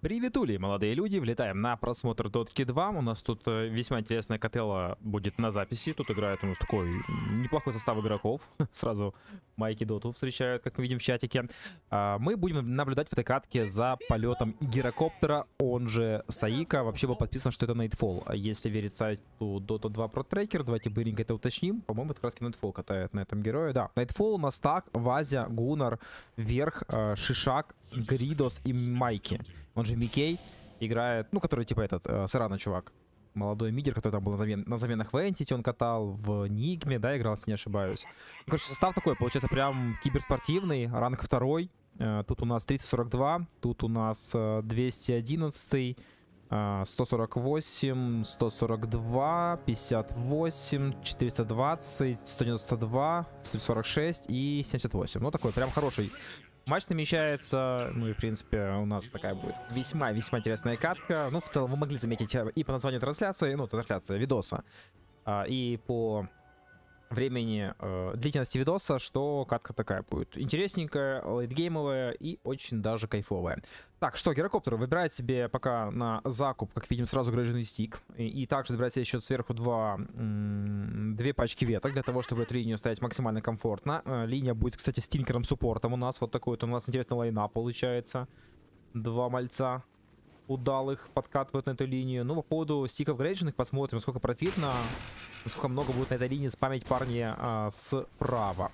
Приветули, молодые люди, влетаем на просмотр Дотки 2. У нас тут э, весьма интересная котела будет на записи. Тут играет у нас такой неплохой состав игроков. Сразу Майки Доту встречают, как мы видим в чатике. А, мы будем наблюдать в этой катке за полетом гирокоптера, он же Саика. Вообще было подписано, что это Nightfall. А если верить сайту Dota 2 Pro Tracker, давайте быренько это уточним. По-моему, это как раз Nightfall катает на этом герое. Да, Nightfall у нас так, Вазя, Гунар, Верх, э, Шишак, Гридос и Майки он же Микей, играет, ну, который типа этот, э, Сарана чувак. Молодой мидер, который там был на, замен, на заменах в Entity, он катал в Нигме, да, играл, если не ошибаюсь. Ну, короче, состав такой, получается, прям киберспортивный, ранг второй. Э, тут у нас 342, тут у нас э, 211, э, 148, 142, 58, 420, 192, 146 и 78. Ну, такой прям хороший Матч намечается, ну и, в принципе, у нас такая будет весьма-весьма интересная катка. Ну, в целом, вы могли заметить э, и по названию трансляции, ну, трансляция видоса, а, и по времени э, длительности видоса, что катка такая будет. Интересненькая, лейтгеймовая и очень даже кайфовая. Так, что, гирокоптер выбирает себе пока на закуп, как видим, сразу грыженный стик. И, и также забирает себе еще сверху два, две пачки веток, для того, чтобы эту линию ставить максимально комфортно. Э, линия будет, кстати, с тинкером суппортом у нас. Вот такой вот у нас интересный лайна получается. Два мальца удалых подкатывают на эту линию. Ну, по поводу стиков грейдженных посмотрим, сколько профитно, насколько много будет на этой линии спамить парни а, справа.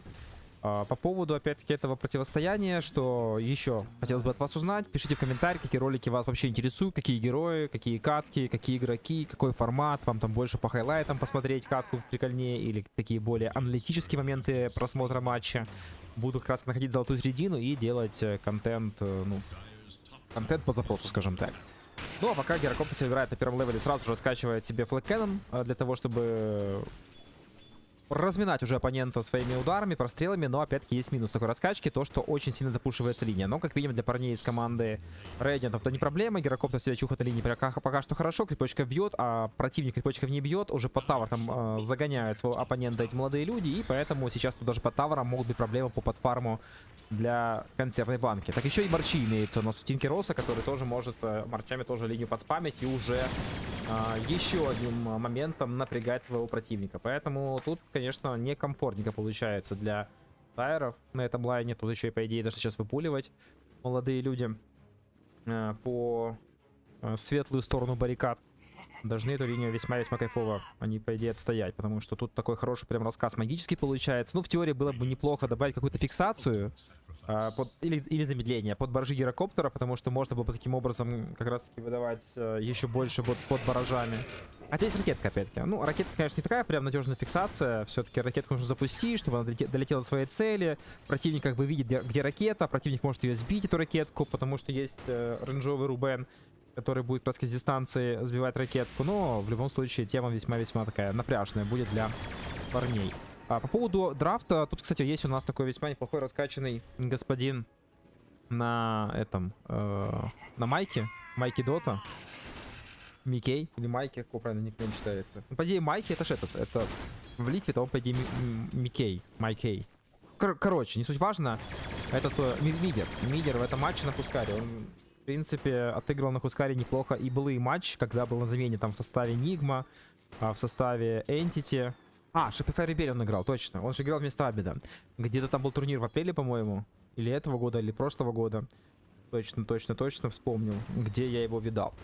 А, по поводу, опять-таки, этого противостояния, что еще хотелось бы от вас узнать, пишите в комментариях, какие ролики вас вообще интересуют, какие герои, какие катки, какие игроки, какой формат, вам там больше по хайлайтам посмотреть катку прикольнее, или такие более аналитические моменты просмотра матча. Буду как раз находить золотую середину и делать э, контент, э, ну, контент по запросу, скажем так. Ну, а пока Герокоптер играет на первом левеле, сразу же скачивает себе флэк э, для того, чтобы разминать уже оппонента своими ударами, прострелами, но опять-таки есть минус такой раскачки, то, что очень сильно запушивает линия. Но, как видим, для парней из команды Рейдентов это не проблема, Герокоптер себя чухает линии пока, пока что хорошо, крипочка бьет, а противник крипочков не бьет, уже под тавер там э, загоняют своего оппонента эти молодые люди, и поэтому сейчас тут даже под тавером могут быть проблемы по подфарму для консервной банки. Так еще и Марчи имеется у нас у Тинки Роса, который тоже может э, Марчами тоже линию подспамить и уже э, еще одним моментом напрягать своего противника. Поэтому тут, конечно, некомфортненько получается для тайров на этом лайне. Тут еще и, по идее, даже сейчас выпуливать молодые люди э, по э, светлую сторону баррикад. Должны эту линию весьма-весьма кайфово они, по идее, отстоять, потому что тут такой хороший прям рассказ магический получается. Ну, в теории было бы неплохо добавить какую-то фиксацию а, под, или, или замедление под баржи гирокоптера, потому что можно было бы таким образом как раз-таки выдавать а, еще больше под, под баражами. Хотя есть ракетка, опять-таки. Ну, ракетка, конечно, не такая прям надежная фиксация. Все-таки ракетку нужно запустить, чтобы она долетела до своей цели. Противник как бы видит, где, где ракета. Противник может ее сбить, эту ракетку, потому что есть э, рейнджовый Рубен, который будет как с дистанции сбивать ракетку. Но в любом случае тема весьма-весьма такая напряжная будет для парней. А, по поводу драфта, тут, кстати, есть у нас такой весьма неплохой раскачанный господин на этом, э, на майке, майке Дота. Микей или Майки, как правильно никто не читается. Ну, по идее, Майки это же этот, это в ликвид, а он, по идее, Микей, Майкей. Кор короче, не суть важно, этот э, мидер, мидер в этом матче на Пускаре, он, в принципе, отыгрывал на Пускаре неплохо. И был и матч, когда был на замене там в составе Нигма, в составе Entity, а, Shopify Rebellion он играл, точно. Он же играл вместо Абида. Где-то там был турнир в апреле, по-моему. Или этого года, или прошлого года. Точно, точно, точно вспомнил, где я его видал.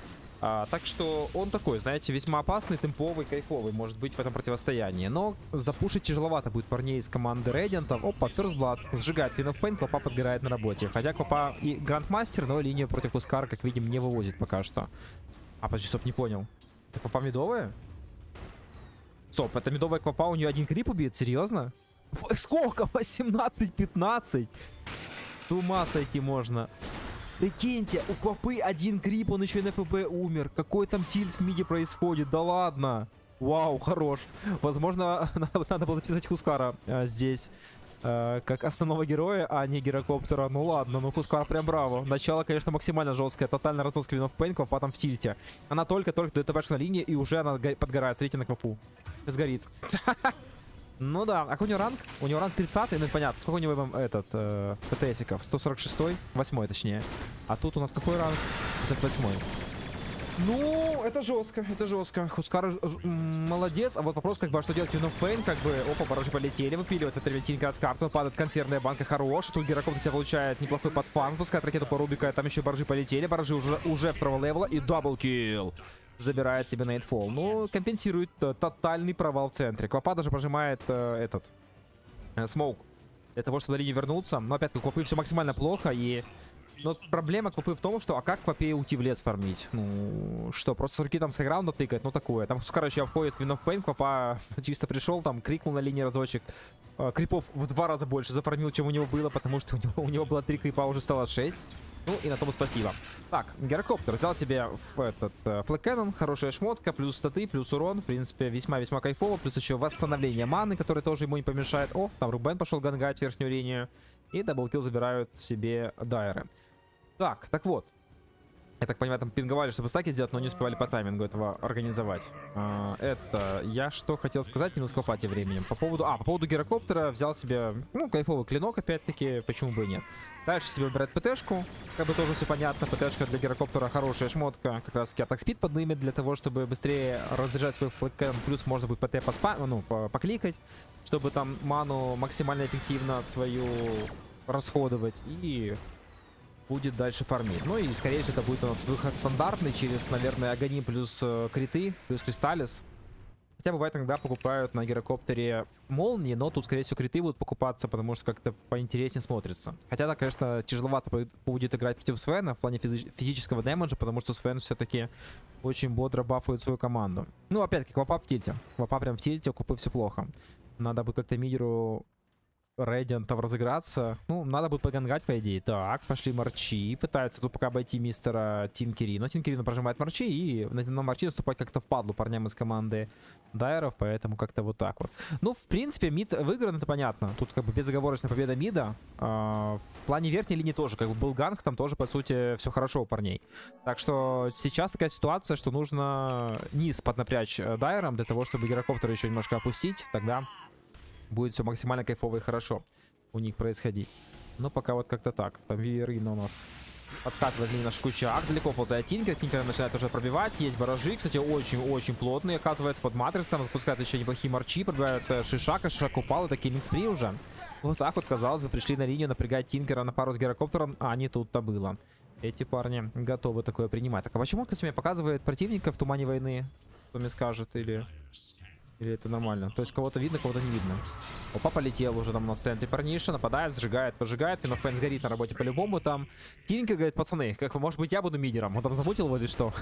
А, так что он такой, знаете, весьма опасный, темповый, кайфовый может быть в этом противостоянии. Но запушить тяжеловато будет парней из команды Рейдентов. Опа, First Blood сжигает Queen of Pain, Квапа подгорает на работе. Хотя Квапа и Грандмастер, но линию против Ускара, как видим, не вывозит пока что. А, подожди, стоп, не понял. Это Квапа медовая? Стоп, это медовая квапа, у нее один крип убьет? Серьезно? Сколько? 18-15? С ума сойти можно. Прикиньте, у Квапы один крип, он еще и на ПП умер. Какой там тильт в миде происходит? Да ладно. Вау, хорош. Возможно, надо было записать Хускара а, здесь. Э, как основного героя, а не гирокоптера. Ну ладно, ну Хускар прям браво. Начало, конечно, максимально жесткое. Тотально разнос квинов Пейн, Квапа там в тильте. Она только-только дает ТПшку на линии, и уже она подгорает. Смотрите на Квапу. Сгорит. Ну да, а какой у него ранг? У него ранг 30 ну понятно. Сколько у него этот, э, ПТСиков? 146 8 точнее. А тут у нас какой ранг? 58 ну, это жестко, это жестко. Хускар молодец. А вот вопрос, как бы, а что делать Винов Пейн? Как бы, опа, баражи полетели, выпиливает это винтинка с карты, падает консервная банка хорошая. Тут Гераков себя получает неплохой подфан, пускает ракету по Рубика, там еще баражи полетели, баражи уже, уже второго левела и даблкил. Забирает себе Nightfall. Ну, компенсирует э, тотальный провал в центре. Квапа даже прожимает э, этот э, smoke для того, чтобы на линию вернуться. Но опять, как Квапы все максимально плохо и но проблема Квапы в том, что а как Квапе уйти в лес фармить? Ну, что, просто с руки там с хайграунда тыкать? Ну, такое. Там, короче, обходит Queen of Pain, Квапа чисто пришел, там, крикнул на линии разочек. Э, крипов в два раза больше зафармил, чем у него было, потому что у него, у него было три крипа, уже стало шесть. Ну и на том спасибо. Так, Гирокоптер взял себе в этот э, хорошая шмотка, плюс статы, плюс урон. В принципе, весьма-весьма кайфово. Плюс еще восстановление маны, который тоже ему не помешает. О, там Рубик пошел гангать верхнюю линию. И double kill забирают себе дайры. Так, так вот. Я так понимаю, там пинговали, чтобы стаки сделать, но не успевали по таймингу этого организовать. А, это я что хотел сказать, минус копати временем. По поводу... А, по поводу гирокоптера взял себе, ну, кайфовый клинок, опять-таки, почему бы и нет. Дальше себе выбирает ПТшку, как бы тоже все понятно. ПТшка для гирокоптера хорошая шмотка, как раз таки атак спид поднимет для того, чтобы быстрее разряжать свой флэкэн. Плюс можно будет ПТ поспа... ну, покликать, чтобы там ману максимально эффективно свою расходовать. И будет дальше фармить. Ну и, скорее всего, это будет у нас выход стандартный через, наверное, Агани плюс э, криты, плюс Кристаллис. Хотя бывает иногда покупают на гирокоптере молнии, но тут, скорее всего, криты будут покупаться, потому что как-то поинтереснее смотрится. Хотя, да, конечно, тяжеловато будет играть против Свена в плане физи физического дэмэджа, потому что Свен все-таки очень бодро бафует свою команду. Ну, опять, как Вапа в тильте. Вапа прям в тильте, Купы все плохо. Надо бы как-то мидеру Рейдиантов разыграться. Ну, надо будет погангать, по идее. Так, пошли Марчи. Пытаются тут пока обойти мистера Тинкери. Но Тинкери прожимает Марчи и на, на Марчи наступать как-то впадлу парням из команды Дайеров, поэтому как-то вот так вот. Ну, в принципе, мид выигран, это понятно. Тут как бы безоговорочная победа мида. А, в плане верхней линии тоже, как бы был ганг, там тоже, по сути, все хорошо у парней. Так что сейчас такая ситуация, что нужно низ поднапрячь э, Дайером для того, чтобы гирокоптер еще немножко опустить. Тогда будет все максимально кайфово и хорошо у них происходить. Но пока вот как-то так. Там Виверина у нас откатывает наш кучак. Далеко ползает Тинкер. Тинкер начинает уже пробивать. Есть баражи. Кстати, очень-очень плотные. Оказывается, под матриксом. Отпускает еще неплохие марчи. Пробивает э, Шишака. Шишак упал. Это киллинг спри уже. Вот так вот, казалось бы, пришли на линию напрягать Тинкера на пару с гирокоптером. А не тут-то было. Эти парни готовы такое принимать. Так, а почему, кстати, мне показывает противника в тумане войны? Кто мне скажет? Или... Или это нормально? То есть кого-то видно, кого-то не видно. Опа, полетел уже там на центре парниша, нападает, сжигает, выжигает. Финов горит на работе по-любому там. Тинка говорит, пацаны, как может быть я буду мидером? Он там замутил или что?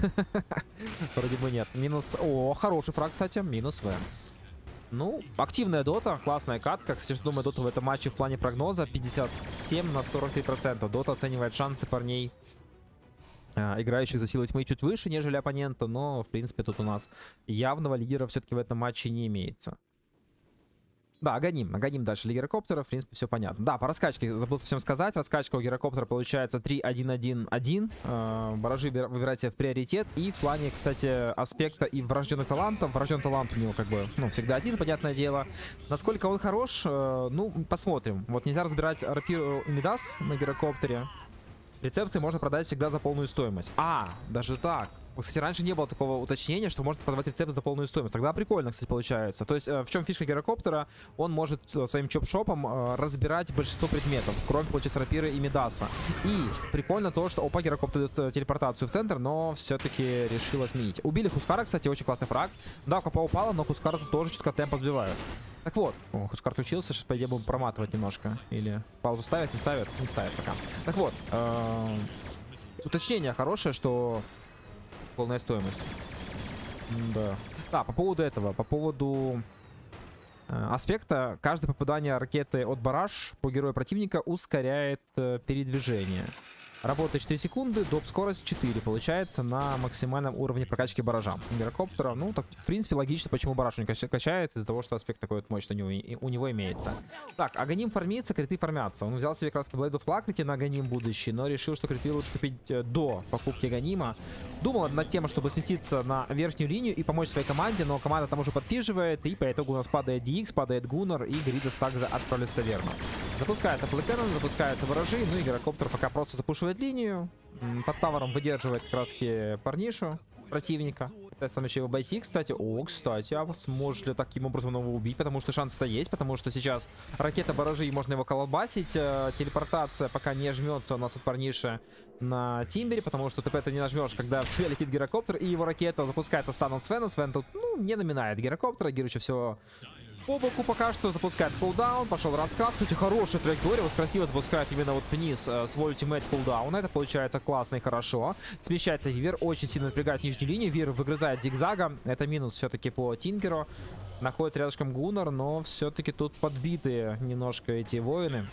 Вроде бы нет. Минус... О, хороший фраг, кстати. Минус В. Ну, активная дота, классная катка. Кстати, думаю, дота в этом матче в плане прогноза 57 на 43%. Дота оценивает шансы парней играющих за силой тьмы чуть выше, нежели оппонента, но, в принципе, тут у нас явного лидера все-таки в этом матче не имеется. Да, Аганим. Аганим дальше гирокоптера. В принципе, все понятно. Да, по раскачке забыл совсем сказать. Раскачка у гирокоптера получается 3-1-1-1. Э, баражи выбирайте в приоритет. И в плане, кстати, аспекта и врожденных талантов. Врожденный талант у него как бы, ну, всегда один, понятное дело. Насколько он хорош, э, ну, посмотрим. Вот нельзя разбирать рапиру Мидас на гирокоптере. Рецепты можно продать всегда за полную стоимость. А, даже так. Кстати, раньше не было такого уточнения, что можно продавать рецепт за полную стоимость. Тогда прикольно, кстати, получается. То есть, э, в чем фишка гирокоптера? Он может э, своим чоп-шопом э, разбирать большинство предметов, кроме, получается, рапиры и медаса. И прикольно то, что опа, гирокоптер дает телепортацию в центр, но все-таки решил отменить. Убили Хускара, кстати, очень классный фраг. Да, копа упала, но Хускара тут тоже чутка темпа сбивают. Так вот, о, Хускар включился, сейчас, по идее, будем проматывать немножко. Или паузу ставят, не ставят? Не ставят пока. Так вот, э уточнение хорошее, что полная стоимость. Да. Да, по поводу этого, по поводу э, аспекта, каждое попадание ракеты от бараж по герою противника ускоряет э, передвижение. Работает 4 секунды, доп скорость 4 получается на максимальном уровне прокачки баража. Гирокоптера, ну, так, в принципе, логично, почему бараж не качает, из-за того, что аспект такой вот мощный у него, у него имеется. Так, Аганим фармится, криты фармятся. Он взял себе краски в плакнике на Аганим будущий, но решил, что криты лучше купить э, до покупки Аганима. Думал над тем, чтобы сместиться на верхнюю линию и помочь своей команде, но команда там уже подфиживает, и по итогу у нас падает DX, падает Гуннер, и Гридас также отправляется верно. Запускается Плэкеннон, запускаются баражи, ну и Гирокоптер пока просто запушивает линию. М, Под тавером выдерживает как раз парнишу противника. Там еще его обойти, кстати. О, кстати, а сможет ли таким образом его убить? Потому что шанс-то есть, потому что сейчас ракета баражи, можно его колобасить. Э, Телепортация пока не жмется у нас от парниши на Тимбере, потому что ТП ты не нажмешь, когда в тебя летит гирокоптер, и его ракета запускается станом Свена. Свен тут, ну, не наминает гирокоптера, Гир еще все по боку пока что запускается кулдаун, пошел рассказ. Кстати, хорошая траектория, вот красиво запускает именно вот вниз э, свой ультимейт кулдауна. Это получается классно и хорошо. Смещается Вивер, очень сильно напрягает нижнюю линию. Вивер выгрызает зигзага. Это минус все-таки по Тинкеру. Находится рядышком Гуннер, но все-таки тут подбитые немножко эти воины.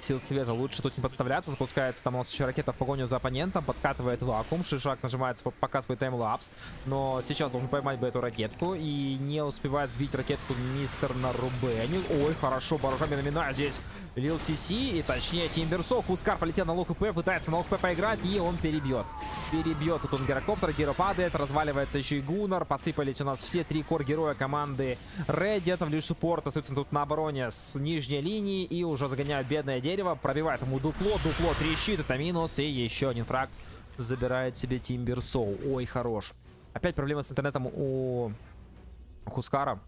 Сил света лучше тут не подставляться. Запускается там у нас еще ракета в погоню за оппонентом. Подкатывает вакуум. Шишак нажимает свой, пока свой таймлапс. Но сейчас должен поймать бы эту ракетку. И не успевает сбить ракетку мистер на Рубене. Ой, хорошо. Баражами номинаю здесь Лил Сиси. И точнее Тимберсо. Хускар полетел на лоу хп. Пытается на лоу хп поиграть. И он перебьет. Перебьет тут он гирокоптер. Гиро падает. Разваливается еще и Гуннар. Посыпались у нас все три кор-героя команды. Где-то в лишь суппорт. Остается тут на обороне с нижней линии. И уже загоняют бедное дерево. Пробивает ему дупло. Дупло трещит. Это минус. И еще один фраг забирает себе Тимбер Соу. Ой, хорош. Опять проблемы с интернетом у Хускара.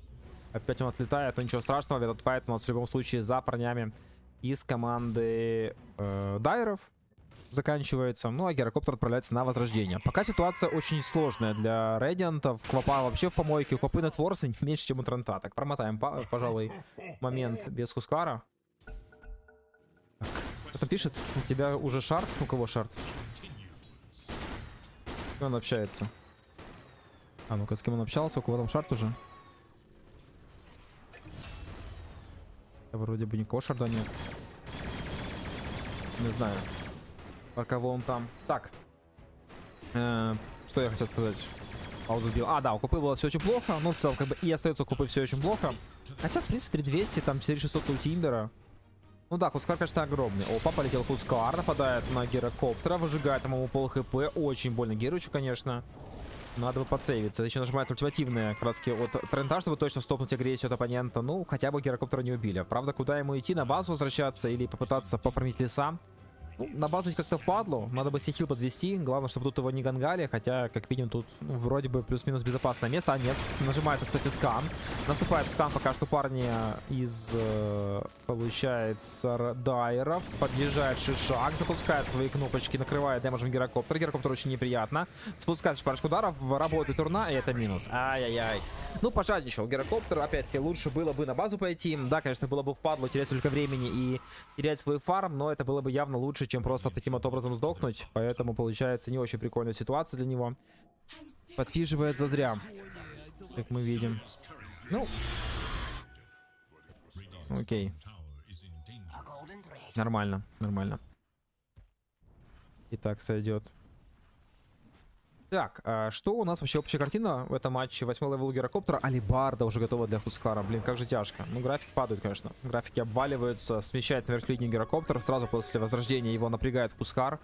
Опять он отлетает, но ничего страшного. Этот файт у нас в любом случае за парнями из команды э, Дайеров заканчивается. Ну, а гирокоптер отправляется на возрождение. Пока ситуация очень сложная для Редиантов. Квапа вообще в помойке. У Квапы нетворса не меньше, чем у Трента. Так, промотаем, пожалуй, момент без Хускара. Кто пишет? У тебя уже шарт? У кого шарт? Он общается. А, ну-ка, с кем он общался? У кого там шарт уже? Вроде бы никого шарда нет. Не знаю. Про кого он там. Так. Э -э что я хотел сказать? Паузу сделал. А, да, у Купы было все очень плохо. Ну, в целом, как бы и остается у Купы все очень плохо. Хотя, в принципе, 3200, там 4600 у Тимбера. Ну да, Кускар, конечно, огромный. Опа, полетел Кускар, нападает на гирокоптера, выжигает ему пол хп. Очень больно Герычу, конечно. Надо бы подсейвиться. Еще нажимается ультимативные краски от Трента, чтобы точно стопнуть агрессию от оппонента. Ну, хотя бы гирокоптера не убили. Правда, куда ему идти? На базу возвращаться или попытаться пофармить леса? Ну, на базу как-то впадло. Надо бы сихил подвести. Главное, чтобы тут его не гангали. Хотя, как видим, тут ну, вроде бы плюс-минус безопасное место. А нет, нажимается, кстати, скан. Наступает скан пока что парни из, э, получается, дайеров. Подъезжает Шишак, запускает свои кнопочки, накрывает дэмэджем гирокоптер. Гирокоптер очень неприятно. Спускает парочку ударов, работает урна, и это минус. Ай-яй-яй. Ну, пожадничал гирокоптер. Опять-таки, лучше было бы на базу пойти. Да, конечно, было бы впадло терять только времени и терять свой фарм, но это было бы явно лучше, чем просто таким вот образом сдохнуть. Поэтому получается не очень прикольная ситуация для него. Подфиживает зазря, как мы видим. Ну, окей. Нормально, нормально. Итак, сойдет. Так, а что у нас вообще общая картина в этом матче? Восьмой level гирокоптера. Алибарда уже готова для Хускара. Блин, как же тяжко. Ну, график падает, конечно. Графики обваливаются. Смещается наверх линии гирокоптер. Сразу после возрождения его напрягает Хускар.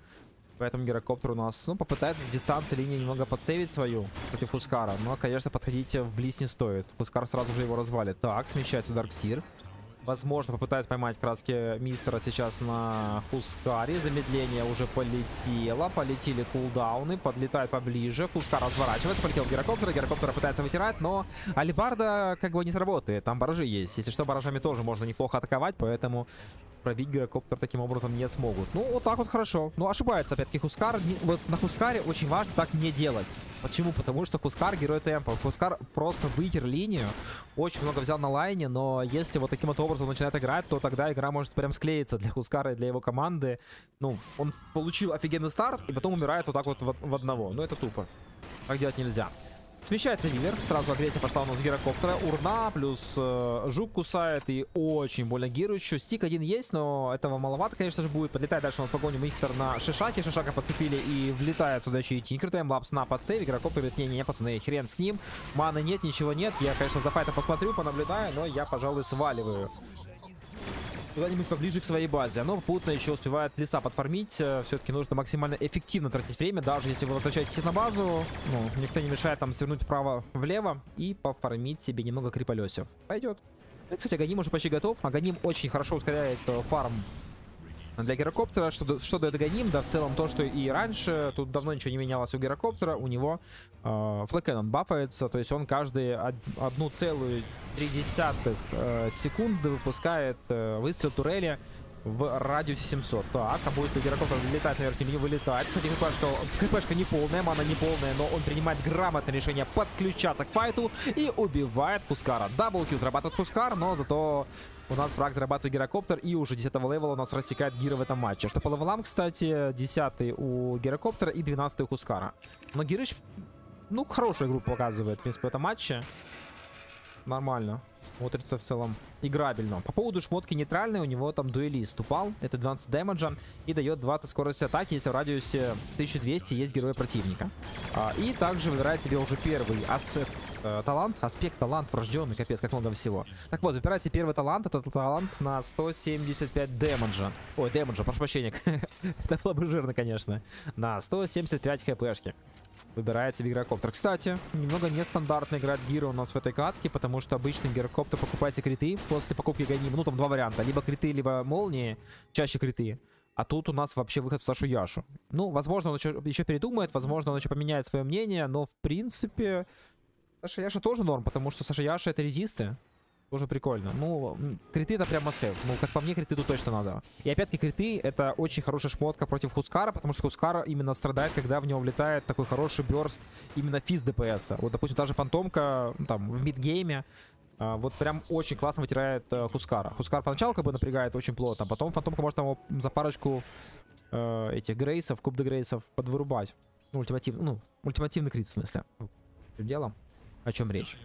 Поэтому гирокоптер у нас, ну, попытается с дистанции линии немного подсейвить свою против Хускара. Но, конечно, подходить вблизь не стоит. Хускар сразу же его развалит. Так, смещается Дарксир. Возможно, попытаюсь поймать краски мистера сейчас на Хускаре. Замедление уже полетело. Полетели кулдауны. Подлетает поближе. Хускар разворачивается. Полетел гирокоптер. Гирокоптера пытается вытирать, но Алибарда как бы не сработает. Там баражи есть. Если что, баражами тоже можно неплохо атаковать, поэтому пробить гирокоптер таким образом не смогут. Ну, вот так вот хорошо. Ну, ошибается опять-таки Хускар. Вот на Хускаре очень важно так не делать. Почему? Потому что Хускар герой темпа. Хускар просто вытер линию. Очень много взял на лайне, но если вот таким вот образом начинает играть, то тогда игра может прям склеиться для Хускара и для его команды. Ну, он получил офигенный старт и потом умирает вот так вот в, в одного. Ну, это тупо. Так делать нельзя. Смещается Вивер, сразу агрессия пошла у нас гирокоптера. Урна, плюс э, жук кусает и очень больно гиручу. Стик один есть, но этого маловато, конечно же, будет. Подлетает дальше у нас погоню мистер на Шишаке. Шишака подцепили и влетает туда еще и Тинкер. Таймлапс на подсейв. Гирокоптер говорит, не-не-не, пацаны, хрен с ним. Маны нет, ничего нет. Я, конечно, за файтом посмотрю, понаблюдаю, но я, пожалуй, сваливаю куда-нибудь поближе к своей базе. Оно путно еще успевает леса подформить. Э, Все-таки нужно максимально эффективно тратить время, даже если вы возвращаетесь на базу. Ну, никто не мешает там свернуть вправо-влево и пофармить себе немного криполесев. Пойдет. Кстати, Аганим уже почти готов. Аганим очень хорошо ускоряет э, фарм Для гирокоптера что, что дает Ганим? Да, в целом то, что и раньше. Тут давно ничего не менялось у гирокоптера. У него э, Flak Cannon бафается. То есть он каждые 1,3 э, секунды выпускает э, выстрел турели в радиусе 700. Так, а будет ли гирокоптер вылетать наверх или не вылетать? Кстати, КПшка, КПшка не полная, мана не полная, но он принимает грамотное решение подключаться к файту и убивает Хускара. Double kill зарабатывает Хускар, но зато у нас фраг зарабатывает гирокоптер, и уже 10 левела у нас рассекает гиры в этом матче. Что по левелам, кстати, 10 у гирокоптера и 12 у Хускара. Но Гирыч, ну, хорошую игру показывает, в принципе, в этом матче. Нормально. Смотрится в целом играбельно. По поводу шмотки нейтральной, у него там дуэлист упал. Это 12 дэмэджа и дает 20 скорости атаки, если в радиусе 1200 есть герой противника. А, и также выбирает себе уже первый ассет, э, талант, аспект талант врожденный, капец, как много всего. Так вот, выбирайте первый талант, это талант на 175 дэмэджа. Ой, дэмэджа, прошу прощения. это было бы жирно, конечно. На 175 хпшки выбирает себе гирокоптер. Кстати, немного нестандартно играть гиро у нас в этой катке, потому что обычно гирокоптер покупаете криты после покупки ганима. Ну, там два варианта. Либо криты, либо молнии. Чаще криты. А тут у нас вообще выход в Сашу Яшу. Ну, возможно, он еще, еще передумает, возможно, он еще поменяет свое мнение, но, в принципе, Саша Яша тоже норм, потому что Саша Яша это резисты. Тоже прикольно. Ну, криты это прям must Ну, как по мне, криты тут точно надо. И опять-таки криты это очень хорошая шмотка против Хускара, потому что Хускара именно страдает, когда в него влетает такой хороший бёрст именно физ ДПС. Вот, допустим, та же Фантомка там в мидгейме, а, вот прям очень классно вытирает э, Хускара. Хускар поначалу как бы напрягает очень плотно, потом Фантомка может его за парочку э, этих грейсов, куб де грейсов подвырубать. Ну, ультимативный, ну, ультимативный крит в смысле. Дело. О чем речь?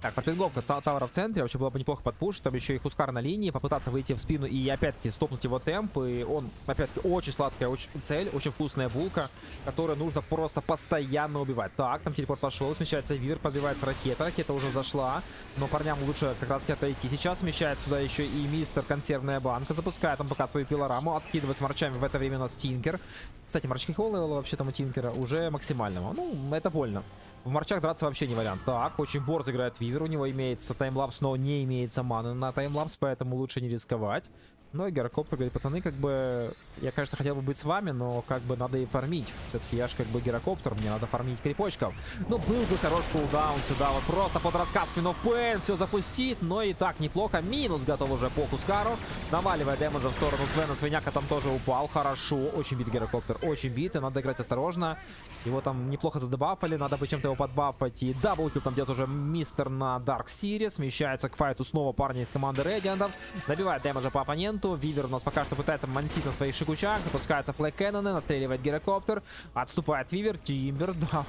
Так, подпинговка Тавра в центре. Вообще было бы неплохо подпушить. Там еще и Хускар на линии. Попытаться выйти в спину и опять-таки стопнуть его темп. И он, опять-таки, очень сладкая очень цель. Очень вкусная булка, которую нужно просто постоянно убивать. Так, там телепорт пошел. Смещается Вир, подбивается ракета. Ракета уже зашла. Но парням лучше как раз отойти. Сейчас смещается сюда еще и мистер консервная банка. Запускает там пока свою пилораму. Откидывает с марчами в это время у нас Тинкер. Кстати, марчки холла вообще там у Тинкера уже максимального. Ну, это больно. В марчах драться вообще не вариант. Так, очень борз играет Вивер. У него имеется таймлапс, но не имеется маны на таймлапс, поэтому лучше не рисковать. Но и Герокоптер говорит, пацаны, как бы, я, конечно, хотел бы быть с вами, но как бы надо и фармить. Все-таки я же как бы Герокоптер, мне надо фармить крипочков. Ну, был бы хороший кулдаун сюда, вот просто под раскат спинов Пен все запустит, но и так неплохо. Минус готов уже по Кускару. Наваливая дэмэджа в сторону Свена. Свиняка там тоже упал, хорошо. Очень бит Герокоптер, очень бит, и надо играть осторожно. Его там неплохо задебафали, надо бы чем-то его подбафать. И даблкил там делает уже мистер на Dark Series. Смещается к файту снова парни из команды Региантов. Добивает дэмэджа по оппоненту моменту. Вивер у нас пока что пытается манить на своих шикучах. Запускается флэк Кэнноны, настреливает гирокоптер. Отступает Вивер. Тимбер, да,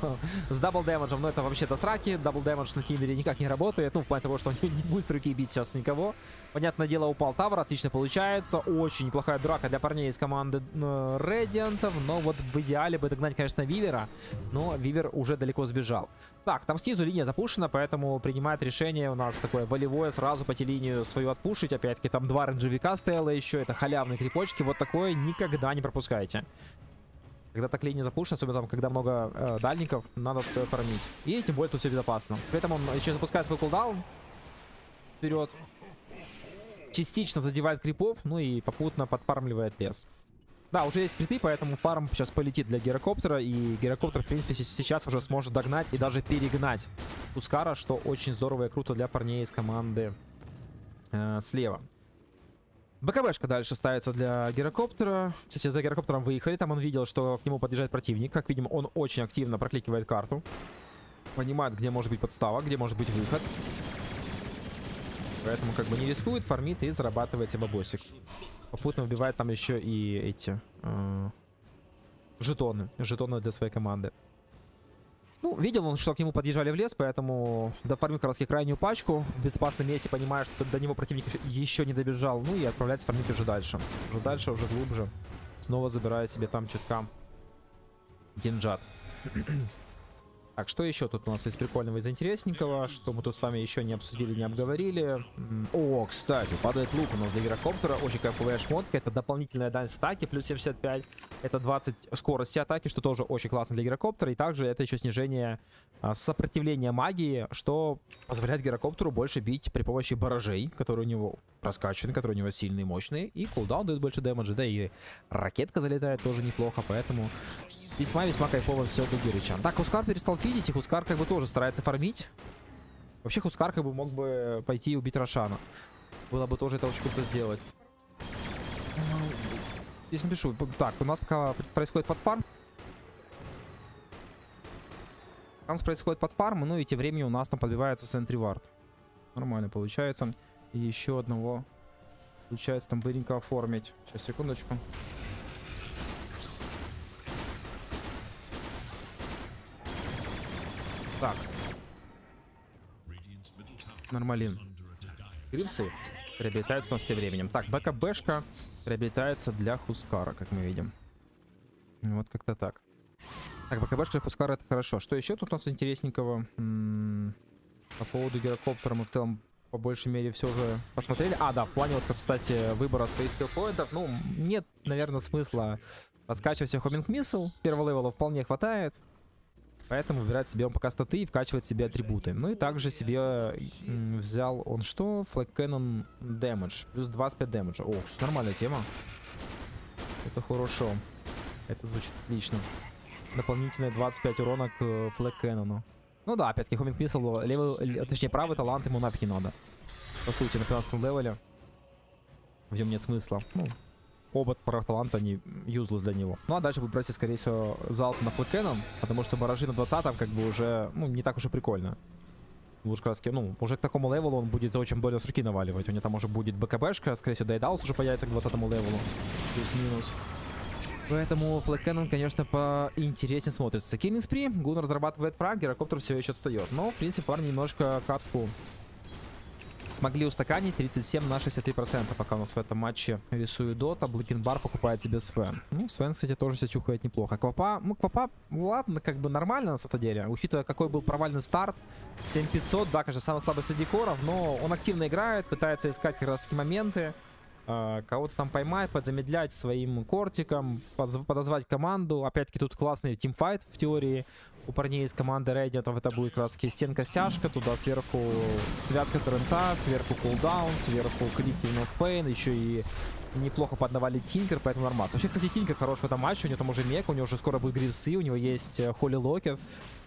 с дабл дэмэджем. Но это вообще-то сраки. Дабл дэмэдж на Тимбере никак не работает. Ну, в плане того, что он не быстро бить сейчас никого. Понятное дело, упал Тавр. Отлично получается. Очень неплохая драка для парней из команды э, Редиантов. Но вот в идеале бы догнать, конечно, Вивера. Но Вивер уже далеко сбежал. Так, там снизу линия запушена, поэтому принимает решение у нас такое волевое сразу пойти линию свою отпушить. Опять-таки там два рейнджевика стояло еще, это халявные крипочки. Вот такое никогда не пропускайте. Когда так линия запушена, особенно там, когда много э, дальников, надо фармить. И тем более тут все безопасно. При этом он еще запускает свой кулдаун вперед. Частично задевает крипов, ну и попутно подфармливает лес. Да, уже есть криты, поэтому фарм сейчас полетит для гирокоптера. И гирокоптер, в принципе, сейчас уже сможет догнать и даже перегнать Пускара, что очень здорово и круто для парней из команды э, слева. БКБшка дальше ставится для гирокоптера. Кстати, за гирокоптером выехали. Там он видел, что к нему подъезжает противник. Как видим, он очень активно прокликивает карту. Понимает, где может быть подстава, где может быть выход. Поэтому как бы не рискует, фармит и зарабатывает себе бабосик. Попутно убивает там еще и эти э, жетоны. Жетоны для своей команды. Ну, видел он, что к нему подъезжали в лес, поэтому дофармил как крайнюю пачку. В безопасном месте, понимая, что до него противник еще не добежал. Ну и отправляется фармить уже дальше. Уже дальше, уже глубже. Снова забирая себе там чутка денджат. Так, что еще тут у нас из прикольного, из интересненького, что мы тут с вами еще не обсудили, не обговорили. О, кстати, падает лук у нас для гирокоптера, очень кайфовая шмотка, это дополнительная дальность атаки, плюс 75. Это 20 скорости атаки, что тоже очень классно для гирокоптера. И также это еще снижение а, сопротивления магии, что позволяет гирокоптеру больше бить при помощи баражей, которые у него раскачаны, которые у него сильные, мощные. И кулдаун дает больше дэмэджа, да и ракетка залетает тоже неплохо, поэтому весьма-весьма кайфово все для Гирича. Так, Хускар перестал фидить, и Хускар как бы тоже старается фармить. Вообще Хускар как бы мог бы пойти и убить Рошана. Было бы тоже это очень круто сделать. Здесь напишу. Так, у нас пока происходит подфарм. У нас происходит подфарм, ну и тем временем у нас там подбивается сентривард. Нормально получается. И еще одного получается там быренько оформить. Сейчас, секундочку. Так. Нормалин. Грифсы приобретаются у нас тем временем. Так, БКБшка приобретается для Хускара, как мы видим. Вот как-то так. Так, БКБшка для Хускара это хорошо. Что еще тут у нас интересненького? М -м по поводу гирокоптера мы в целом по большей мере все же посмотрели. А, да, в плане вот, кстати, выбора своих скиллпоинтов, ну, нет, наверное, смысла раскачивать себе Homing Missile. Первого левела вполне хватает. Поэтому выбирать себе он пока статы и вкачивать себе атрибуты. Ну и также себе взял он что? Flak Cannon Damage. Плюс 25 дэмэджа. О, нормальная тема. Это хорошо. Это звучит отлично. Дополнительные 25 урона к Flak Cannon. Ну да, опять-таки Homing Missile, левый, точнее правый талант ему нафиг не надо. По сути, на 15 левеле. В нем нет смысла. Ну, оба таланта не юзлess для него. Ну а дальше будет брать, скорее всего, залп на Flak Cannon ом, потому что баражи на 20 как бы уже, ну, не так уж и прикольно. Лучше краски, ну, уже к такому левелу он будет очень более с руки наваливать. У него там уже будет БКБшка, скорее всего, Daedalus уже появится к 20 левелу. Плюс-минус. Поэтому Flak Cannon, конечно, поинтереснее смотрится. Killing spree, Гуннар зарабатывает фраг, гирокоптер все еще отстает. Но, в принципе, парни немножко катку Смогли устаканить 37 на 63%, пока у нас в этом матче рисует Дота. Блэкенбар покупает себе Свен. Ну, Свен, кстати, тоже себя чухает неплохо. Квапа, ну, Квапа, ладно, как бы нормально на самом деле. Учитывая, какой был провальный старт. 7500, да, конечно, самый слабый среди коров, но он активно играет, пытается искать как раз моменты. Uh, кого-то там поймать, подзамедлять своим кортиком, подозвать команду. Опять-таки тут классный тимфайт в теории у парней из команды Radiant это будет раз стенка-стяжка, туда сверху связка торрента, сверху Call Down, сверху of Pain, еще и неплохо поднавали Тинкер, поэтому нормас. Вообще, кстати, Тинкер хорош в этом матче, у него там уже мек, у него уже скоро будет грифсы, у него есть Holy Locket.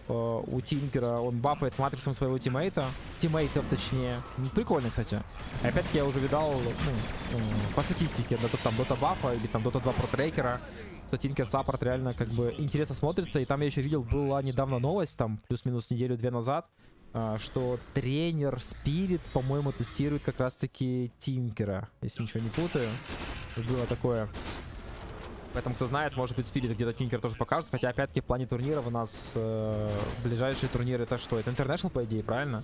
Uh, у Тинкера он бафает матриксом своего тиммейта. Тиммейтов, точнее. Прикольно, кстати. Опять-таки я уже видал ну, по статистике, да, там Dotabuff а или там Dota 2 Pro Tracker а что Тинкер Саппорт реально как бы интересно смотрится. И там я еще видел, была недавно новость, там плюс-минус неделю-две назад, а, что тренер Спирит, по-моему, тестирует как раз-таки Тинкера, если ничего не путаю. Было такое. Поэтому, кто знает, может быть, Спирит где-то Тинкер тоже покажет. Хотя, опять-таки, в плане турниров у нас э, ближайшие турниры это что? Это International, по идее, правильно?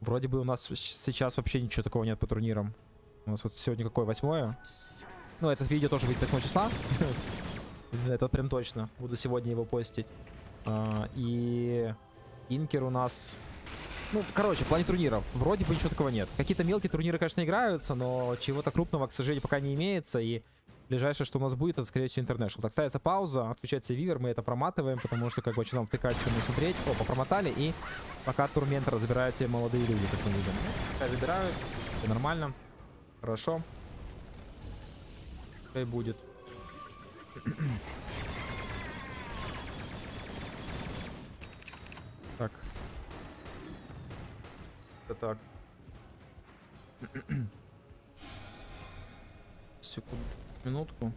Вроде бы у нас сейчас вообще ничего такого нет по турнирам. У нас вот сегодня какое, восьмое? Ну, это видео тоже будет 8 числа. это прям точно. Буду сегодня его постить. А, и Инкер у нас... Ну, короче, в плане турниров вроде бы ничего такого нет. Какие-то мелкие турниры, конечно, играются, но чего-то крупного, к сожалению, пока не имеется. И ближайшее, что у нас будет, это, скорее всего, International. Так, ставится пауза, отключается вивер, мы это проматываем, потому что, как бы, что нам втыкать, что мы смотреть. Опа, промотали, и пока турментора забирают себе молодые люди, как мы видим. Забирают, все нормально, хорошо пускай будет. Так. Это так. Секунду, минутку.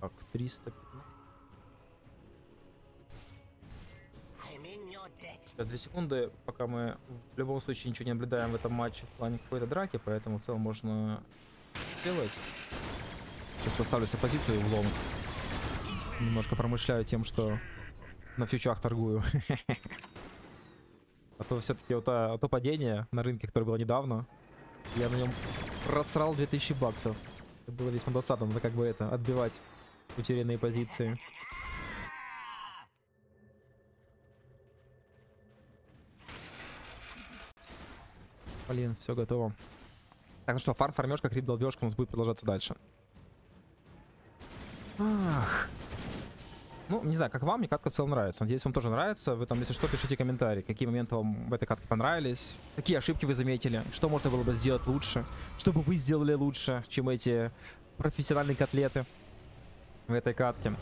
Так, 300. Сейчас две секунды, пока мы в любом случае ничего не наблюдаем в этом матче в плане какой-то драки, поэтому в целом можно делать. Сейчас поставлю себе позицию в лонг. Немножко промышляю тем, что на фьючах торгую. А то все-таки вот то, то падение на рынке, которое было недавно, я на нем просрал 2000 баксов. Это было весьма досадно, надо как бы это, отбивать утерянные позиции. Блин, все готово. Так, ну что, фарм, фармежка, крип, долбежка у нас будет продолжаться дальше. Ах. Ну, не знаю, как вам, мне катка в целом нравится. Надеюсь, вам тоже нравится. Вы там, если что, пишите комментарии, какие моменты вам в этой катке понравились, какие ошибки вы заметили, что можно было бы сделать лучше, что бы вы сделали лучше, чем эти профессиональные котлеты в этой катке.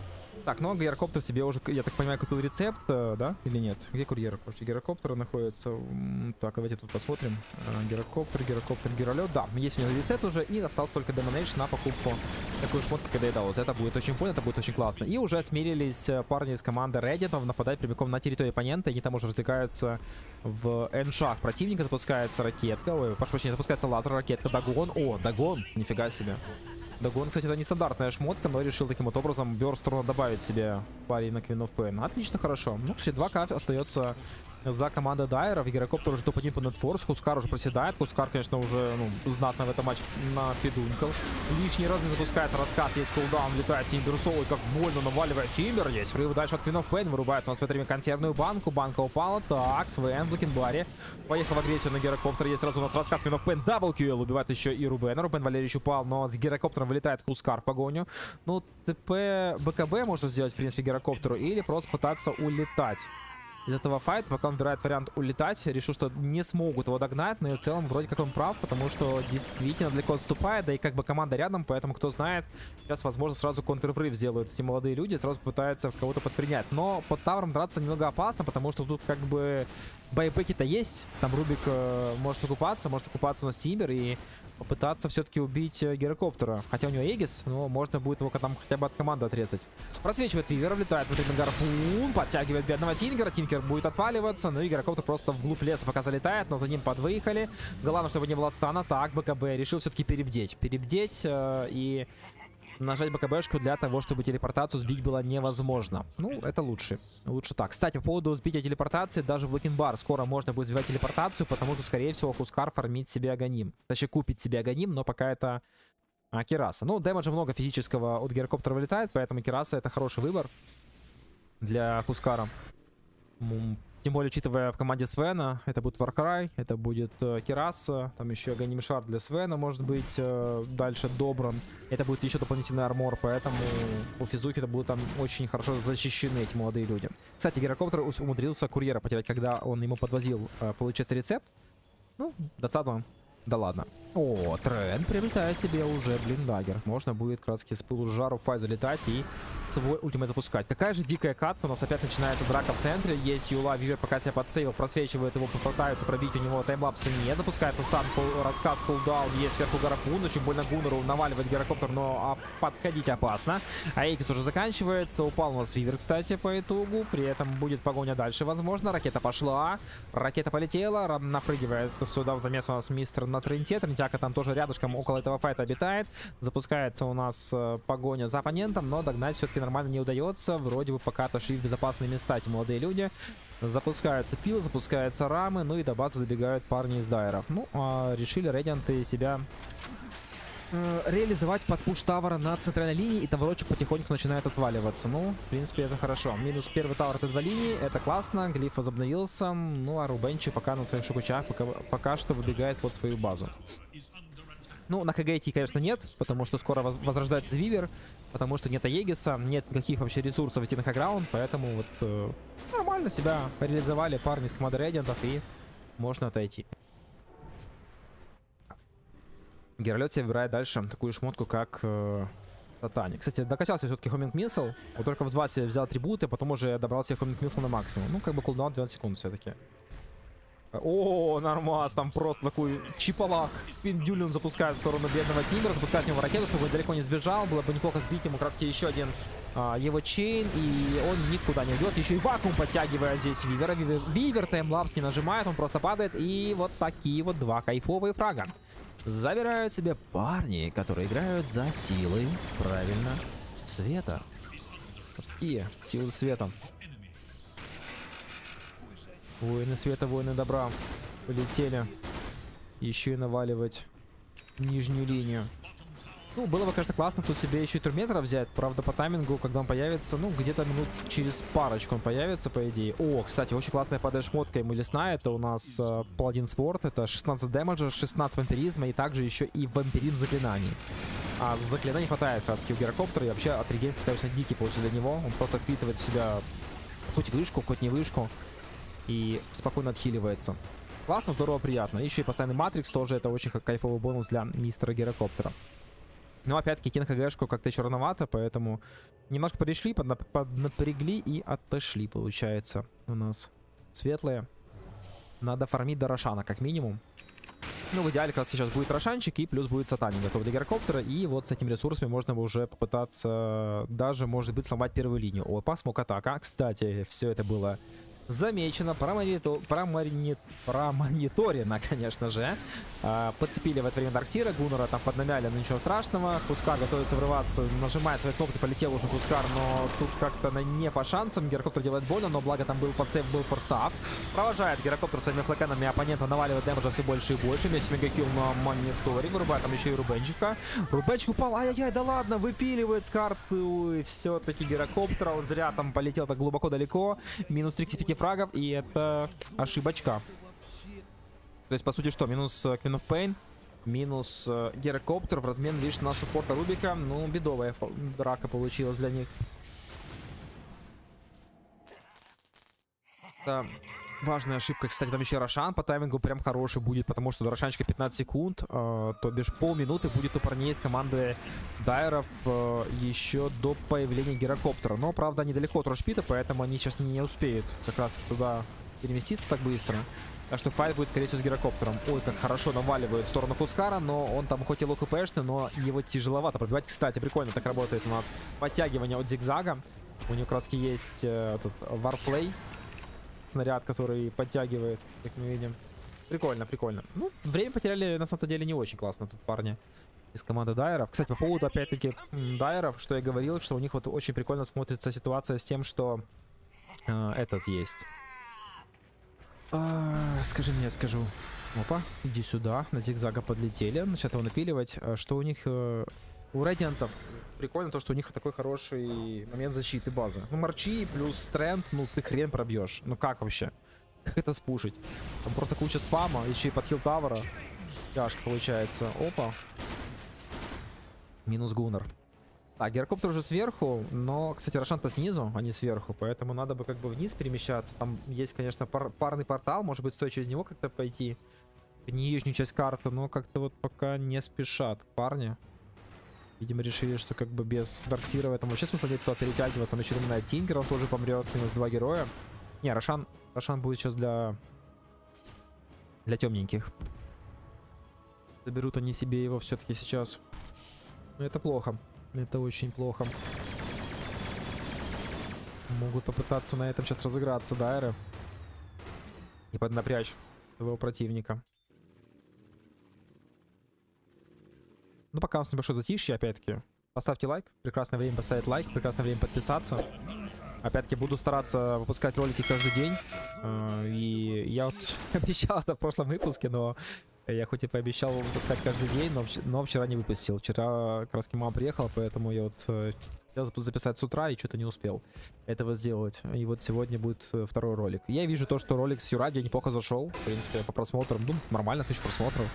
Так, ну, гирокоптер себе уже, я так понимаю, купил рецепт, э, да? Или нет? Где курьер? Короче, гирокоптер находится. Так, давайте тут посмотрим. Э, гирокоптер, гирокоптер, гиролет. Да, есть у него рецепт уже, и осталось только демонейшн на покупку такой шмотки, когда это будет очень понял, это будет очень классно. И уже осмелились э, парни из команды Reddit нападать прямиком на территорию оппонента. Они там уже развлекаются в эншах противника. Запускается ракетка. Ой, прошу прощения, запускается лазер, ракетка, догон. О, догон, нифига себе. Догон, кстати, это нестандартная шмотка, но решил таким вот образом Бёрстру добавить себе парень на Queen of Pain. Отлично, хорошо. Ну, кстати, 2К остается за командой Дайеров. Гирокоптер уже топ-1 по Нетфорс. Хускар уже проседает. Хускар, конечно, уже ну, знатно в этом матче на фидунькал. Лишний раз запускается рассказ. Есть кулдаун, летает Тимбер Соло. Как больно наваливает Тимбер. Есть фрив дальше от of Pain. Вырубает у нас в это время консервную банку. Банка упала. Так, Свен в Лакенбаре. Поехал в агрессию на Гирокоптер. Есть сразу у нас рассказ Queen of Pain. Даблкил. Убивает еще и Рубена. Рубен Валерьевич упал, но с Гирокоптером вылетает Хускар в погоню. Ну, ТП БКБ можно сделать, в принципе, Гирокоптеру. Или просто пытаться улетать из этого файта, пока он выбирает вариант улетать, решил, что не смогут его догнать, но и в целом вроде как он прав, потому что действительно далеко отступает, да и как бы команда рядом, поэтому кто знает, сейчас, возможно, сразу контрврыв сделают эти молодые люди, сразу пытаются кого-то подпринять. Но под тавером драться немного опасно, потому что тут как бы байбеки-то есть, там Рубик э, может окупаться, может окупаться у нас Тимбер, и попытаться все-таки убить э, гирокоптера. Хотя у него Эгис, но можно будет его там хотя бы от команды отрезать. Просвечивает Вивер, влетает в этот гарпун, подтягивает бедного Тингера. Тингер будет отваливаться, ну и гирокоптер просто вглубь леса пока залетает, но за ним подвыехали. Главное, чтобы не было стана. Так, БКБ решил все-таки перебдеть. Перебдеть э, и нажать БКБшку для того, чтобы телепортацию сбить было невозможно. Ну, это лучше. Лучше так. Кстати, по поводу сбития телепортации, даже в Локинбар скоро можно будет сбивать телепортацию, потому что, скорее всего, Хускар фармит себе Аганим. Точнее, купит себе Аганим, но пока это а, Кираса. Ну, дэмэджа много физического от Герокоптера вылетает, поэтому Кираса это хороший выбор для Хускара. Тем более, учитывая в команде Свена, это будет Warcry, это будет э, Кираса, там еще Ганимшар для Свена, может быть, э, дальше Добран. Это будет еще дополнительный армор, поэтому у Физухи это будут там очень хорошо защищены эти молодые люди. Кстати, Гирокоптер умудрился курьера потерять, когда он ему подвозил, э, получается, рецепт. Ну, досадно. Да ладно. О, Трен приобретает себе уже, блин, дагер. Можно будет краски с пылу жару фай залетать и свой ультимейт запускать. Какая же дикая катка. У нас опять начинается драка в центре. Есть Юла, Вивер пока себя подсейвил, просвечивает его, попытается пробить у него таймлапса. Не запускается стан, рассказ, кулдаун. Есть сверху Гарапун. Очень больно Гуннеру наваливает гирокоптер, но а, подходить опасно. А Эйкис уже заканчивается. Упал у нас Вивер, кстати, по итогу. При этом будет погоня дальше, возможно. Ракета пошла. Ракета полетела. Напрыгивает сюда в замес у нас мистер на Тренте. Трентяка там тоже рядышком около этого файта обитает. Запускается у нас э, погоня за оппонентом, но догнать все-таки нормально не удается. Вроде бы пока отошли в безопасные места эти молодые люди. Запускаются пил, запускаются рамы, ну и до базы добегают парни из дайеров. Ну, а решили редианты себя э, реализовать под пуш тавара на центральной линии, и таворочек потихоньку начинает отваливаться. Ну, в принципе, это хорошо. Минус первый тавр от два линии, это классно, глиф возобновился, ну, а Рубенчи пока на своих шукучах пока, пока что выбегает под свою базу. Ну, на КГ идти, конечно, нет, потому что скоро возрождается Вивер, потому что нет Аегиса, нет никаких вообще ресурсов идти на хаграунд, поэтому вот э, нормально себя реализовали парни с команды Рейдиантов, и можно отойти. Геролет себе выбирает дальше такую шмотку, как э, Татани. Кстати, докачался все-таки Хоминг Миссл. Вот только в 2 себе взял атрибуты, потом уже добрался Хоминг Миссл на максимум. Ну, как бы кулдаун 12 секунд все-таки. О, нормас, там просто такой чипалах. Спиндюлин запускает в сторону бедного Тимбера, запускает в него ракету, чтобы он далеко не сбежал. Было бы неплохо сбить ему как еще один а, его чейн, и он никуда не уйдет. Еще и вакуум подтягивает здесь Вивера. Вивер, Вивер таймлапс не нажимает, он просто падает. И вот такие вот два кайфовые фрага. Забирают себе парни, которые играют за силы, правильно, света. Такие силы света. Воины света, воины добра. Полетели. Еще и наваливать нижнюю линию. Ну, было бы, конечно, классно тут себе еще и турметра взять. Правда, по таймингу, когда он появится, ну, где-то минут через парочку он появится, по идее. О, кстати, очень классная падая шмотка ему лесная. Это у нас э, Паладин Сворд. Это 16 дэмэджа, 16 вампиризма и также еще и вампирин заклинаний. А заклинаний хватает как раз у гирокоптера. И вообще отреген, конечно, дикий получится для него. Он просто впитывает в себя хоть вышку, хоть не вышку. И спокойно отхиливается. Классно, здорово, приятно. Еще и постоянный Матрикс тоже это очень кайфовый бонус для мистера гирокоптера. Но опять-таки Кен ХГшку как-то еще поэтому немножко подошли, поднап поднапрягли и отошли, получается, у нас светлые. Надо фармить до Рошана, как минимум. Ну, в идеале как раз сейчас будет Рошанчик и плюс будет Сатанин готов для гирокоптера. И вот с этими ресурсами можно уже попытаться даже, может быть, сломать первую линию. Опа, смог атака. Кстати, все это было замечено, промонито, промонит, промониторено, конечно же. А, подцепили в это время Дарксира, Гуннера там поднамяли, но ничего страшного. Хускар готовится врываться, нажимает свои кнопки, полетел уже Хускар, но тут как-то не по шансам. Герокоптер делает больно, но благо там был подсейв, был форстав. Провожает Герокоптер своими флаканами оппонента, наваливает дэмэджа все больше и больше. Вместе мегакилл на мониторе, вырубает там еще и Рубенчика. Рубенчик упал, ай-яй-яй, да ладно, выпиливает с карты. Все-таки Герокоптер, зря там полетел так глубоко далеко. Минус 35 фрагов, и это ошибочка. То есть, по сути, что? Минус э, Queen of Pain, минус э, Герокоптер в размен лишь на суппорта Рубика. Ну, бедовая драка получилась для них. Это важная ошибка. Кстати, там еще Рошан по таймингу прям хороший будет, потому что до Рошанчика 15 секунд, э, то бишь полминуты будет у парней из команды Дайеров э, еще до появления Герокоптера. Но, правда, они далеко от Рошпита, поэтому они сейчас не успеют как раз туда переместиться так быстро. Так что файт будет, скорее всего, с гирокоптером. Ой, как хорошо наваливает в сторону Хускара, но он там хоть и лук но его тяжеловато пробивать. Кстати, прикольно так работает у нас подтягивание от зигзага. У него краски есть э, этот варфлей, снаряд, который подтягивает, как мы видим. Прикольно, прикольно. Ну, время потеряли на самом деле не очень классно тут парни из команды дайеров. Кстати, по поводу, опять-таки, дайеров, что я говорил, что у них вот очень прикольно смотрится ситуация с тем, что э, этот есть. А, скажи мне, скажу. Опа, иди сюда. На зигзага подлетели. Начать его напиливать. А что у них... Э, у радиантов прикольно то, что у них такой хороший момент защиты базы. Ну, марчи плюс стренд, ну, ты хрен пробьешь. Ну, как вообще? Как это спушить? Там просто куча спама, еще и под хил тавера. Тяжко получается. Опа. Минус гуннер. Так, гирокоптер уже сверху, но, кстати, Рошан-то снизу, а не сверху, поэтому надо бы как бы вниз перемещаться. Там есть, конечно, пар парный портал, может быть, стоит через него как-то пойти в нижнюю часть карты, но как-то вот пока не спешат парни. Видимо, решили, что как бы без Дарксира в этом вообще смысла нет, то перетягивать. Там очередная Тинкер, он тоже помрет, минус два героя. Не, Рошан, Рошан будет сейчас для... Для темненьких. Заберут они себе его все-таки сейчас. Но это плохо. Это очень плохо. Могут попытаться на этом сейчас разыграться дайры. И поднапрячь своего противника. Ну, пока у нас небольшое затишье, опять-таки. Поставьте лайк. Прекрасное время поставить лайк. Прекрасное время подписаться. Опять-таки буду стараться выпускать ролики каждый день. Э, и я вот обещал это в прошлом выпуске, но я хоть и пообещал выпускать каждый день, но, но вчера не выпустил. Вчера раз мама приехала, поэтому я вот э, хотел записать с утра и что-то не успел этого сделать. И вот сегодня будет э, второй ролик. Я вижу то, что ролик с Юраги неплохо зашел. В принципе, по просмотрам, ну, нормально, тысячу просмотров.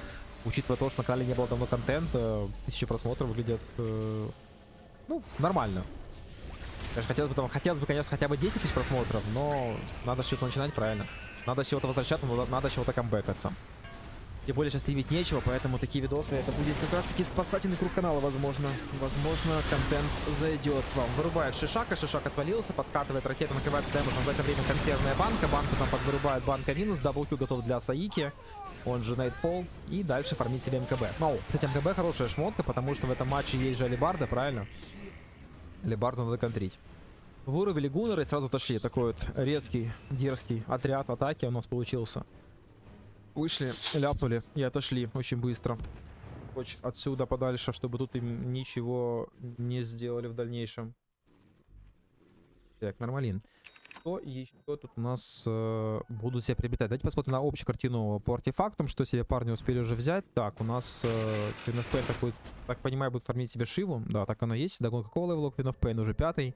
Учитывая то, что на канале не было давно контента, тысячи просмотров выглядят, э, ну, нормально. Конечно, хотелось бы, там, хотелось бы, конечно, хотя бы 10 тысяч просмотров, но надо с чего-то начинать, правильно. Надо с чего-то возвращаться, надо с чего-то камбэкаться. Тем более сейчас стримить нечего, поэтому такие видосы, это будет как раз таки спасательный круг канала, возможно. Возможно, контент зайдет вам. Вырубает Шишака, Шишак отвалился, подкатывает ракету, накрывается дэмэджем. В это время консервная банка, банка там подвырубает, банка минус, double kill готов для Саики. Он же Nightfall. И дальше фармить себе МКБ. Ну, кстати, МКБ хорошая шмотка, потому что в этом матче есть же Алибарда, правильно? Алибарду надо контрить. Вырубили гуннеры и сразу отошли. Такой вот резкий, дерзкий отряд атаки у нас получился. Вышли, ляпнули и отошли очень быстро. Хоть отсюда подальше, чтобы тут им ничего не сделали в дальнейшем. Так, нормалин. что еще тут у нас э, будут себе приобретать? Давайте посмотрим на общую картину по артефактам, что себе парни успели уже взять. Так, у нас э, Queen of Pain, так, так понимаю, будет фармить себе Шиву. Да, так оно есть. Дагон какого левела Queen of Pain? Уже пятый.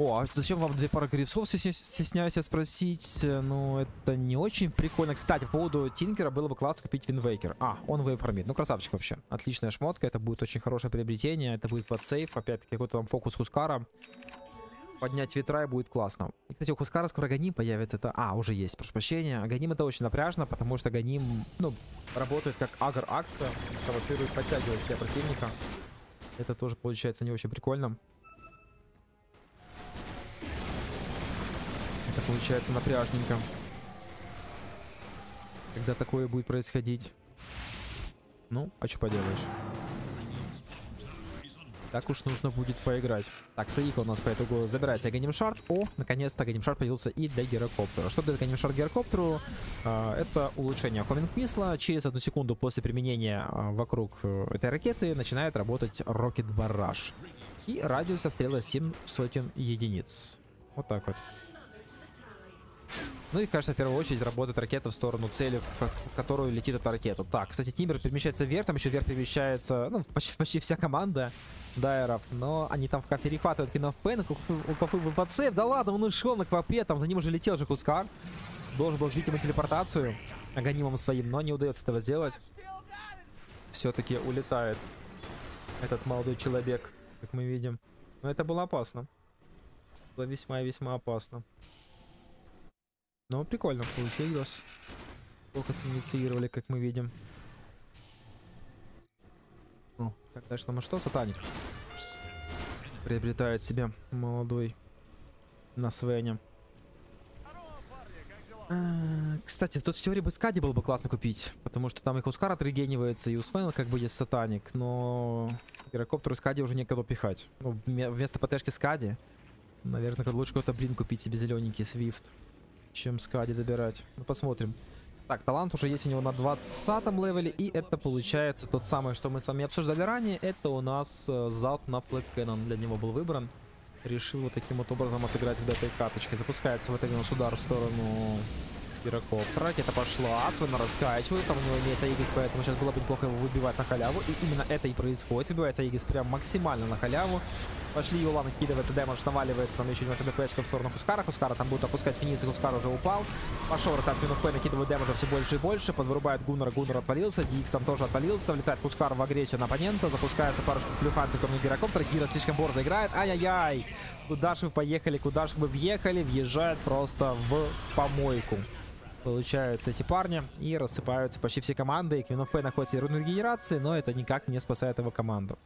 О, а зачем вам две пары грифсов, стесняюсь я спросить. Ну, это не очень прикольно. Кстати, по поводу Тинкера было бы классно купить Wind Waker. А, он и фармит. Ну, красавчик вообще. Отличная шмотка, это будет очень хорошее приобретение. Это будет под сейф, опять-таки какой-то там фокус Хускара поднять ветра и будет классно. И, кстати, у Хускара скоро Аганим появится. Это... А, уже есть, прошу прощения. Аганим это очень напряжно, потому что Аганим, ну, работает как Агр Акса, провоцирует подтягивать себя противника. Это тоже получается не очень прикольно. Получается напряжненько. Когда такое будет происходить. Ну, а что поделаешь? Так уж нужно будет поиграть. Так, Саика у нас по итогу забирает себе Ганимшард. О, наконец-то Ганимшард появился и для Герокоптера. Что дает Ганимшард Герокоптеру? А, это улучшение хоминг мисла. Через одну секунду после применения а, вокруг э, этой ракеты начинает работать Рокет Бараж. И радиус обстрела 7 сотен единиц. Вот так вот. Ну и, кажется, в первую очередь работает ракета в сторону цели, в, в которую летит эта ракета. Так, кстати, Тимбер перемещается вверх, там еще вверх перемещается, ну, почти, почти вся команда дайеров. Но они там пока перехватывают кинов Пейн, у Квапы был подсейв. Да ладно, он ушел на Квапе, там за ним уже летел же Хускар. Должен был сбить ему телепортацию аганимом своим, но не удается этого сделать. Все-таки улетает этот молодой человек, как мы видим. Но это было опасно. Было весьма-весьма опасно. Но прикольно получилось. Плохо синициировали, как мы видим. О, так, дальше там что? Сатаник. Приобретает себе молодой на Свене. А, кстати, тут в теории бы Скади было бы классно купить, потому что там и Хускар отрегенивается, и у Свена как бы есть Сатаник, но Гирокоптеру Скади уже некого пихать. Ну, вместо ПТшки Скади, наверное, лучше какой-то блин купить себе зелененький Свифт чем Скади добирать. Ну, посмотрим. Так, талант уже есть у него на 20 левеле, и это получается тот самый, что мы с вами обсуждали ранее. Это у нас э, залп на флэк Кэнон для него был выбран. Решил вот таким вот образом отыграть в этой каточке. Запускается в это минус удар в сторону игроков. Ракета пошла, Свена раскачивает, там у него имеется Игис, поэтому сейчас было бы неплохо его выбивать на халяву. И именно это и происходит. Выбивается Игис прям максимально на халяву. Пошли Юлан, кидывается дэмэдж, наваливается там еще немного ДПСка в сторону Хускара. Хускара там будет опускать финиз, и Хускар уже упал. Пошел Ротас минус П, накидывает дэмэджа все больше и больше. Подвырубает Гуннера, Гуннер отвалился. Дикс там тоже отвалился. Влетает Хускар в агрессию на оппонента. Запускается парочку плюханцев в сторону Гирокоптера. Гира слишком борзо играет. Ай-яй-яй. Куда же вы поехали, куда же вы въехали? Въезжает просто в помойку получаются эти парни и рассыпаются почти все команды. И of Pain находится в регенерации, но это никак не спасает его команду.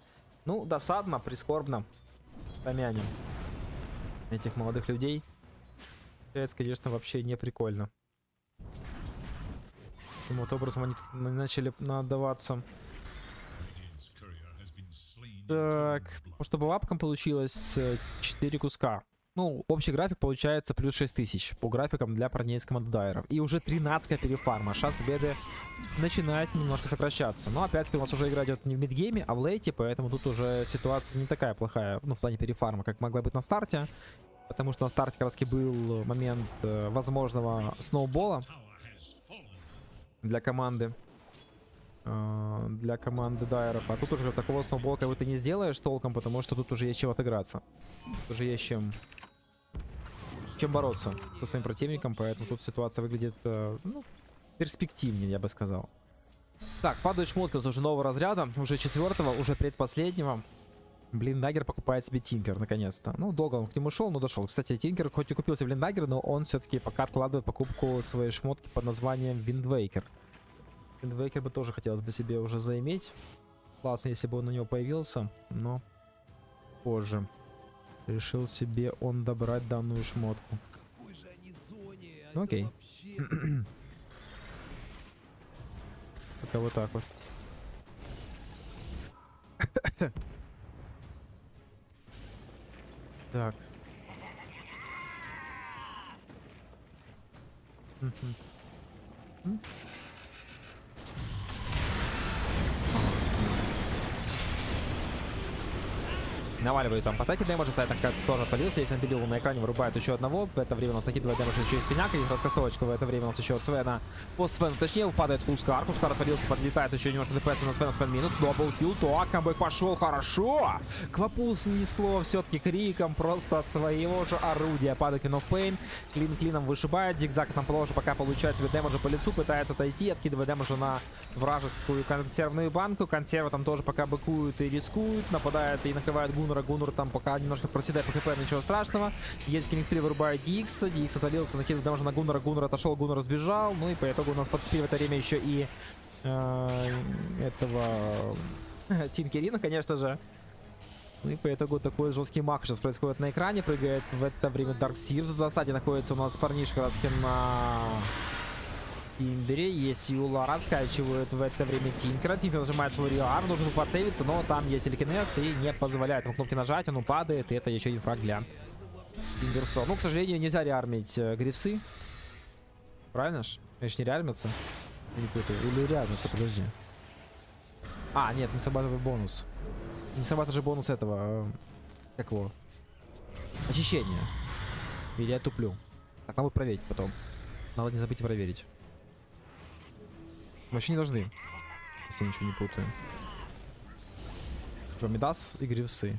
Ну, досадно, прискорбно помянем этих молодых людей. Это, конечно, вообще не прикольно. Таким вот образом они тут начали надаваться. Так, чтобы лапкам получилось 4 э, куска. Ну, общий график получается плюс 6000 по графикам для парней из команды дайеров. И уже 13 перефарма. Шанс победы начинает немножко сокращаться. Но опять-таки у нас уже игра идет не в мидгейме, а в лейте, поэтому тут уже ситуация не такая плохая, ну, в плане перефарма, как могла быть на старте. Потому что на старте как раз был момент э, возможного сноубола для команды. Э, для команды дайеров. А тут уже такого сноубола как бы не сделаешь толком, потому что тут уже есть чем отыграться. Тут уже есть чем чем бороться со своим противником, поэтому тут ситуация выглядит, э, ну, перспективнее, я бы сказал. Так, падает шмотка уже нового разряда, уже четвертого, уже предпоследнего. Blink Dagger покупает себе Тинкер, наконец-то. Ну, долго он к нему шел, но дошел. Кстати, Тинкер хоть и купил себе Blink Dagger, но он все-таки пока откладывает покупку своей шмотки под названием Wind Waker. Виндвейкер бы тоже хотелось бы себе уже заиметь. Классно, если бы он у него появился, но позже. Решил себе он добрать данную шмотку. Ну, окей. Пока вот так вот. так. Mm-hmm. Наваливает там по стаке дэмэджа, Сайтон как тоже отвалился. Если он на экране вырубает еще одного. В это время у нас накидывает дэмэдж еще и свиняк. И раскастовочка в это время у нас еще от Свена. По Свену, точнее, упадает Хускар. Хускар отвалился, подлетает еще немножко ДПС на Свена. Свен минус. Дабл килл. Так, камбэк пошел хорошо. Квапул снесло все-таки криком просто от своего же орудия. Падает King of. Клин клином вышибает. Зигзаг там положу, пока получает себе дэмэджа по лицу. Пытается отойти, откидывая дэмэджа на вражескую консервную банку. Консерва там тоже пока быкуют и рискуют. Нападает и накрывает Гуннера. Гуннер там пока немножко проседает по хп, ничего страшного. Есть Кингспри вырубает Дикса. Дикс отвалился, накидывает дэмэджа на Гуннера. Гуннер отошел, Гуннер сбежал. Ну и по итогу у нас подцепили в это время еще и э, этого Тинкерина, конечно же. Ну и по итогу такой жесткий мах сейчас происходит на экране. Прыгает в это время Sears. В засаде находится у нас парнишка Раскин на Тимбере. Есть Юла раскачивают в это время Тинкера. Тинкер нажимает свой реар, должен подтевиться, но там есть телекинез и не позволяет ему кнопки нажать. Он упадает, и это еще один фраг для Тимберсо. Ну, к сожалению, нельзя реармить э, грифсы. Правильно ж? Конечно, не реармятся. Не. Или реармятся, подожди. А, нет, не срабатывает бонус. Не срабатывает же бонус этого. Э, как его? Очищение. Или я туплю. Так, надо проверить потом. Надо не забыть проверить. Вообще не должны. Если я ничего не путаю. Что, Медас и Гривсы.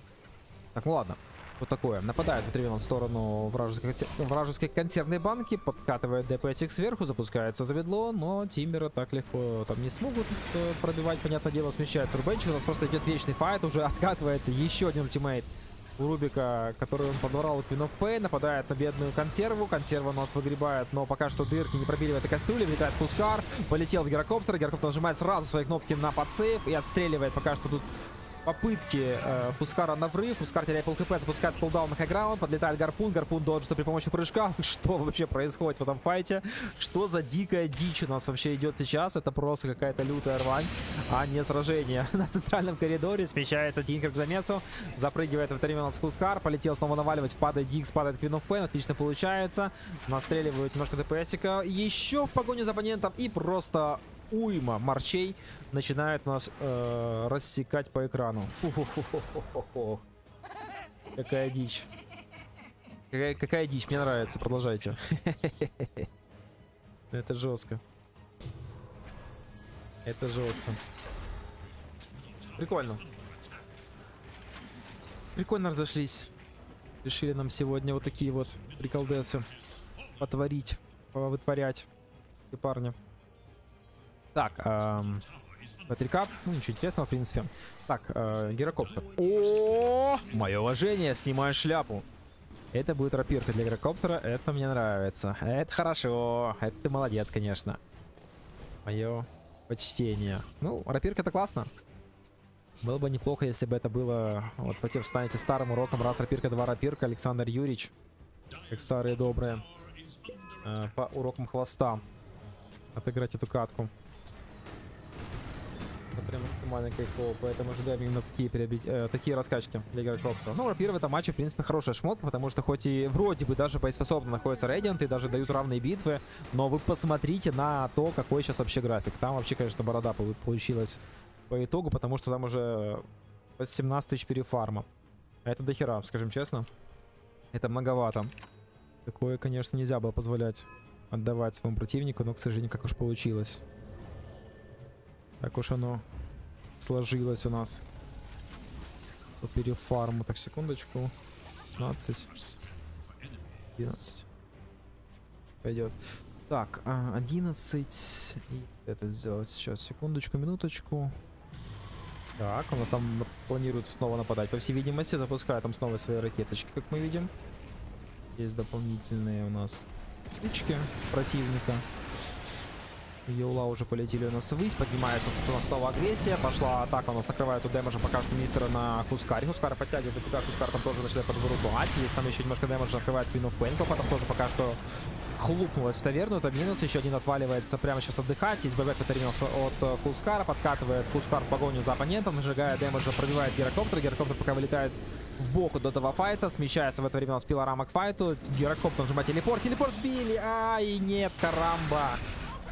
Так, ну ладно. Вот такое. Нападает в сторону вражеской, вражеской консервной банки. Подкатывает ДПСик сверху. Запускается заведло. Но Тимбера так легко там не смогут э, пробивать. Понятное дело, смещается Рубенчик. У нас просто идет вечный файт. Уже откатывается еще один ультимейт у Рубика, который он подворал Queen of Pain, нападает на бедную консерву. Консерва у нас выгребает, но пока что дырки не пробили в этой кастрюле. Влетает Пускар, полетел в гирокоптер. Гирокоптер нажимает сразу свои кнопки на подсейв и отстреливает пока что тут попытки э, Пускара на врыв. Пускар теряет пол хп, запускается полдаун на хайграунд, подлетает гарпун, гарпун доджится при помощи прыжка. Что вообще происходит в этом файте? Что за дикая дичь у нас вообще идет сейчас? Это просто какая-то лютая рвань, а не сражение. На центральном коридоре смещается Тинкер к замесу, запрыгивает в это время у нас Пускар, полетел снова наваливать, падает Дикс, падает of Pain, отлично получается. Настреливают немножко ДПСика. Еще в погоню за оппонентом и просто уйма марчей начинает нас э, рассекать по экрану. Фу -ху -ху -ху -ху Какая дичь. Какая, какая дичь, мне нравится, продолжайте. Это жестко. Это жестко. Прикольно. Прикольно разошлись. Решили нам сегодня вот такие вот приколдесы потворить, вытворять. И парни. Так, батарикап. Ну, ничего интересного, в принципе. Так, э, гирокоптер. О, мое уважение, снимаю шляпу. Это будет рапирка для гирокоптера. Это мне нравится. Это хорошо. Это ты молодец, конечно. Мое почтение. Ну, рапирка это классно. Было бы неплохо, если бы это было вот по тем станете старым уроком. Раз рапирка, два рапирка. Александр Юрьевич. Как старые добрые. Э, по урокам хвоста. Отыграть эту катку. Это прям максимально кайфово, поэтому ожидаем именно такие, приобрет... э, такие раскачки для игроков. Ну, рапир в этом матче, в принципе, хорошая шмотка, потому что хоть и вроде бы даже боеспособно находится Radiant и даже дают равные битвы, но вы посмотрите на то, какой сейчас вообще график. Там вообще, конечно, борода получилась по итогу, потому что там уже 17 тысяч перефарма. Это дохера, скажем честно. Это многовато. Такое, конечно, нельзя было позволять отдавать своему противнику, но, к сожалению, как уж получилось. Так уж оно сложилось у нас. По перефарму. Так, секундочку. 15. 11. Пойдет. Так, 11. А, И это сделать сейчас. Секундочку, минуточку. Так, у нас там планируют снова нападать. По всей видимости, запускают там снова свои ракеточки, как мы видим. Есть дополнительные у нас птички противника. Юла уже полетели у нас ввысь, поднимается у нас снова агрессия, пошла атака, у нас накрывает у дэмэджа пока что мистера на Хускаре. Хускар подтягивает себя, Хускар там тоже начинает подвырубать, есть там еще немножко дэмэджа, открывает Queen of Pain, потом тоже пока что хлупнулась в таверну, это минус, еще один отваливается прямо сейчас отдыхать, есть ББ Катаринос от Хускара, подкатывает Хускар в погоню за оппонентом, нажигая дэмэджа, пробивает Герокоптер, Герокоптер пока вылетает в бок до этого файта, смещается в это время у нас пилорама к файту, Герокоптер нажимает телепорт, телепорт сбили, ай, нет, карамба.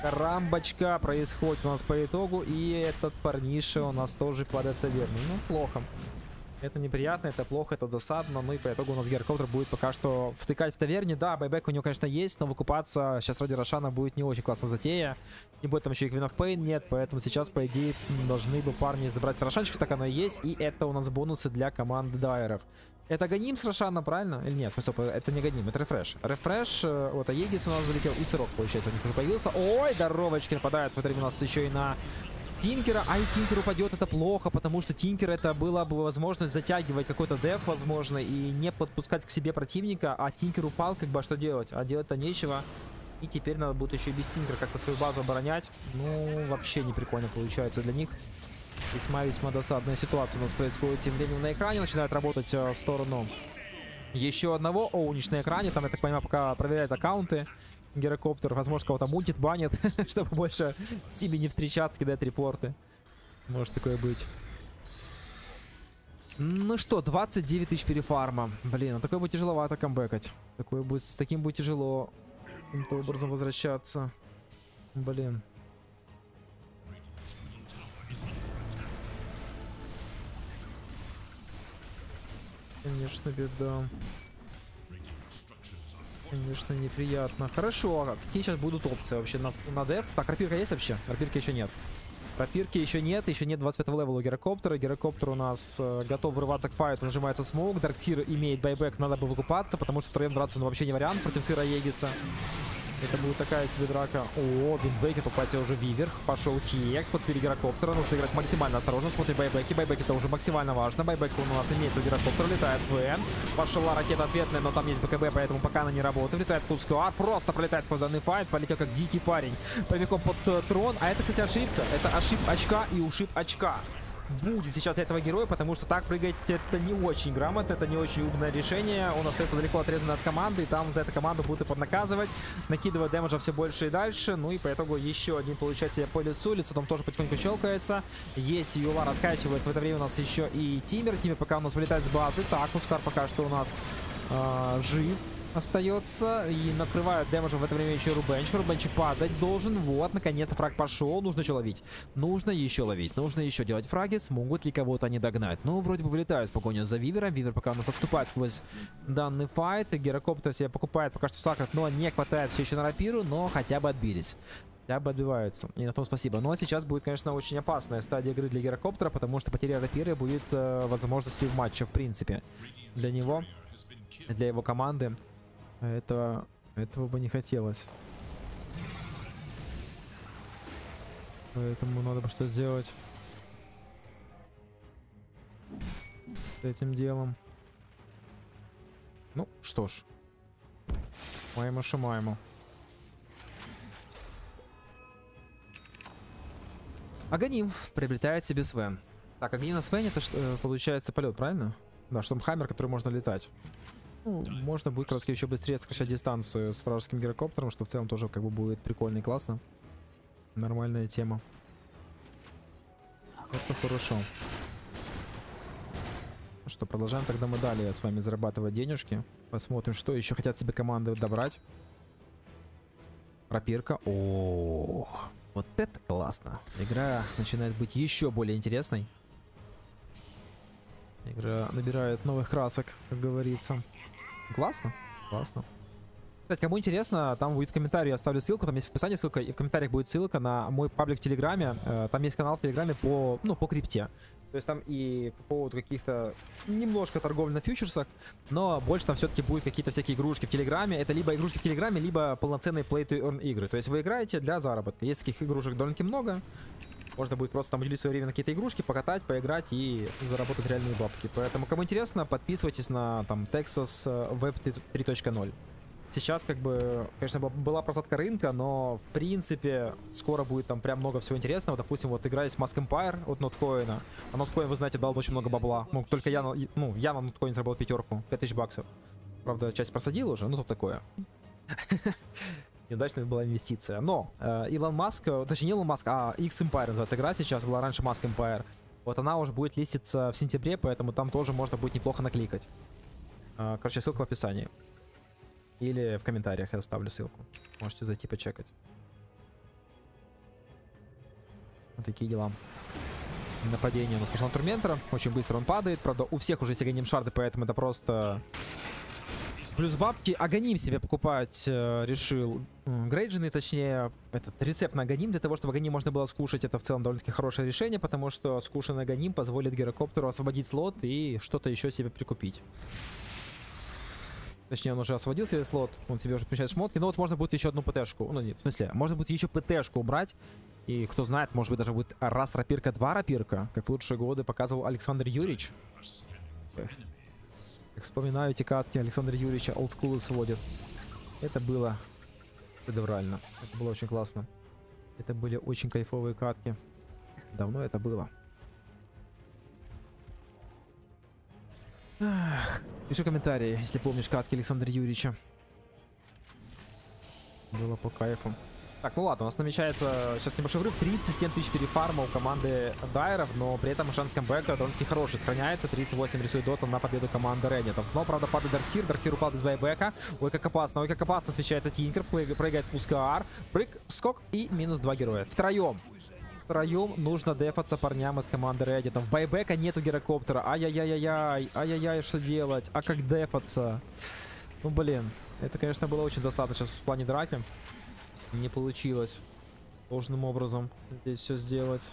Рамбочка происходит у нас по итогу. И этот парниша у нас тоже падает в таверну. Ну, плохо. Это неприятно, это плохо, это досадно. Ну и по итогу у нас гирокоптер будет пока что втыкать в таверне. Да, байбек у него, конечно, есть, но выкупаться сейчас ради Рошана будет не очень классно затея. Не будет там еще и Queen of Pain нет, поэтому сейчас, по идее, должны бы парни забрать с Рошанчика, так оно и есть. И это у нас бонусы для команды дайеров. Это гоним с Рошана, правильно? Или нет? Стоп, это не гоним, это рефреш. Рефреш, э, вот Аегис у нас залетел, и Сырок, получается, у них уже появился. Ой, здоровочки нападают время у нас еще и на Тинкера, а и Тинкер упадет, это плохо, потому что Тинкер это была бы возможность затягивать какой-то деф, возможно, и не подпускать к себе противника, а Тинкер упал, как бы, а что делать? А делать-то нечего. И теперь надо будет еще и без Тинкера как-то свою базу оборонять. Ну, вообще не прикольно получается для них. Весьма-весьма досадная ситуация у нас происходит тем временем на экране. Начинает работать э, в сторону еще одного оунич на экране. Там, я так понимаю, пока проверяет аккаунты. Герокоптер, возможно, кого-то мультит, банит, чтобы больше с ними не встречаться, кидать репорты. Может такое быть. Ну что, 29 тысяч перефарма. Блин, а такое будет тяжеловато камбэкать. Такое будет, с таким будет тяжело каким-то образом возвращаться. Блин. Конечно, беда. Конечно, неприятно. Хорошо, а какие сейчас будут опции вообще на, на деф? Так, рапирка есть вообще? Рапирки еще нет. Рапирки еще нет, еще нет 25 левела у гирокоптера. Гирокоптер у нас э, готов вырываться к файту, нажимается смоук. Dark Seer имеет байбек, надо бы выкупаться, потому что втроем драться ну, вообще не вариант против сыра, Аегиса. Это будет такая себе драка. О, Виндвейкер попался уже Вивер. Пошел Киекс под гирокоптера. Нужно играть максимально осторожно. Смотри байбеки. Байбеки это уже максимально важно. Байбек у нас имеется гирокоптер. Летает с ВН. Пошла ракета ответная, но там есть БКБ, поэтому пока она не работает. Летает Кускуар. Просто пролетает сквозь данный файт. Полетел как дикий парень. Прямиком под э, трон. А это, кстати, ошибка. Это ошиб очка и ушиб очка будет сейчас для этого героя, потому что так прыгать это не очень грамотно, это не очень умное решение. Он остается далеко отрезан от команды, и там за эту команду будут и поднаказывать, накидывать дэмэджа все больше и дальше. Ну и по итогу еще один получает себе по лицу, лицо там тоже потихоньку щелкается. Есть Юла раскачивает, в это время у нас еще и Тимер. Тимер пока у нас вылетает с базы. Так, Ускар пока что у нас э, жив остается. И накрывают дэмэджем в это время еще Рубенчик. Рубенчик падать должен. Вот, наконец-то фраг пошел. Нужно еще ловить. Нужно еще ловить. Нужно еще делать фраги. Смогут ли кого-то они догнать? Ну, вроде бы вылетают в погоню за Вивером. Вивер пока у нас отступает сквозь данный файт. Герокоптер себе покупает пока что Сакрат, но не хватает все еще на рапиру. Но хотя бы отбились. Хотя бы отбиваются. И на том спасибо. Но сейчас будет, конечно, очень опасная стадия игры для Герокоптера, потому что потеря рапиры будет э, возможности в матче, в принципе. Для него, для его команды. Этого, этого бы не хотелось. Поэтому надо бы что сделать с этим делом. Ну, что ж. Маемо шимаемо. Аганим приобретает себе Свен. Так, Аганим на Свене это э, получается полет, правильно? Да, штурмхаммер, который можно летать. Ну, можно будет как еще быстрее сокращать дистанцию с вражеским гирокоптером, что в целом тоже как бы будет прикольно и классно. Нормальная тема. Это хорошо. Ну что, продолжаем тогда мы далее с вами зарабатывать денежки. Посмотрим, что еще хотят себе команды добрать. Пропирка. О, вот это классно. Игра начинает быть еще более интересной. Игра набирает новых красок, как говорится. Классно, классно. Кстати, кому интересно, там будет в комментарии, я оставлю ссылку, там есть в описании ссылка, и в комментариях будет ссылка на мой паблик в Телеграме. Э, там есть канал в Телеграме по, ну, по крипте. То есть там и по поводу каких-то немножко торговли на фьючерсах, но больше там все-таки будут какие-то всякие игрушки в Телеграме. Это либо игрушки в Телеграме, либо полноценные play to earn игры. То есть вы играете для заработка. Есть таких игрушек довольно-таки много. Можно будет просто там уделить свое время на какие-то игрушки, покатать, поиграть и заработать реальные бабки. Поэтому, кому интересно, подписывайтесь на там Texas э, Web 3.0. Сейчас, как бы, конечно, была просадка рынка, но, в принципе, скоро будет там прям много всего интересного. Допустим, вот игра есть Mask Empire от Notcoin. А Notcoin, вы знаете, дал очень много бабла. Ну, только я, ну, я на Notcoin заработал пятерку, 5000 баксов. Правда, часть просадил уже, ну, тут такое. неудачная была инвестиция. Но э, Илон Маск, э, точнее не Илон Маск, а X Empire называется игра сейчас, была раньше Маск Empire. Вот она уже будет листиться в сентябре, поэтому там тоже можно будет неплохо накликать. Э, короче, ссылка в описании. Или в комментариях я оставлю ссылку. Можете зайти почекать. Вот такие дела. нападение. У нас пошел на Турментора. Очень быстро он падает. Правда, у всех уже сиганим шарды, поэтому это просто... Плюс бабки. Аганим себе покупать э, решил. Грейджины, точнее, этот рецепт на Аганим. Для того, чтобы Аганим можно было скушать, это в целом довольно-таки хорошее решение, потому что скушанный Аганим позволит Герокоптеру освободить слот и что-то еще себе прикупить. Точнее, он уже освободил себе слот, он себе уже помещает шмотки. Но вот можно будет еще одну ПТшку. Ну, нет, в смысле, можно будет еще ПТшку убрать. И кто знает, может быть, даже будет раз рапирка, два рапирка, как в лучшие годы показывал Александр Юрьевич. Вспоминаю эти катки Александра Юрьевича, олдскулы сводит. Это было шедеврально. Это было очень классно. Это были очень кайфовые катки. Давно это было. Пиши комментарии, если помнишь катки Александра Юрьевича. Было по кайфу. Так, ну ладно, у нас намечается сейчас небольшой врыв. 37 тысяч перефарма у команды Дайров, но при этом шанс камбэка довольно-таки хороший сохраняется. 38 рисует Дота на победу команды Реннитов. Но, правда, падает Дарксир. Дарксир упал без байбека. Ой, как опасно, ой, как опасно смещается Тинкер. Прыгает Пускар. Прыг, скок и минус два героя. Втроем втроем нужно дефаться парням из команды Reddit. Байбека нету гирокоптера. Ай-яй-яй-яй. Ай-яй-яй, что делать? А как дефаться? Ну, блин. Это, конечно, было очень досадно сейчас в плане драки. Не получилось должным образом здесь все сделать.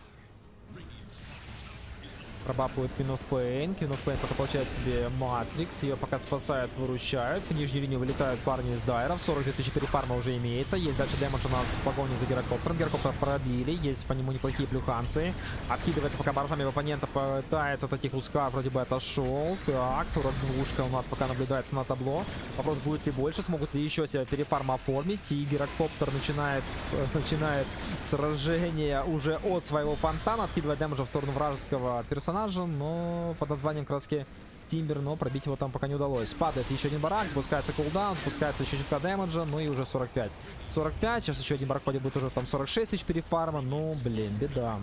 Пробапывает of Pain пока получает себе Матрикс. Ее пока спасают, выручают. В нижнюю линию вылетают парни из дайров. 42 тысячи перефарма уже имеется. Есть дальше дэмэдж у нас в погоне за гирокоптером. Гирокоптер пробили. Есть по нему неплохие плюханцы. Откидывается пока баржами в оппонента. Пытается таких ускар. Вроде бы отошел. Так, 42 у нас пока наблюдается на табло. Вопрос, будет ли больше. Смогут ли еще себя перефарма оформить. И гирокоптер начинает, начинает сражение уже от своего фонтана. Откидывает дэмэджа в сторону вражеского персонажа персонажа, но под названием краски Тимбер, но пробить его там пока не удалось. Падает еще один барак, спускается кулдаун, спускается еще чутка дэмэджа, ну и уже 45. 45, сейчас еще один барак пойдет, будет уже там 46 тысяч перефарма, ну, блин, беда.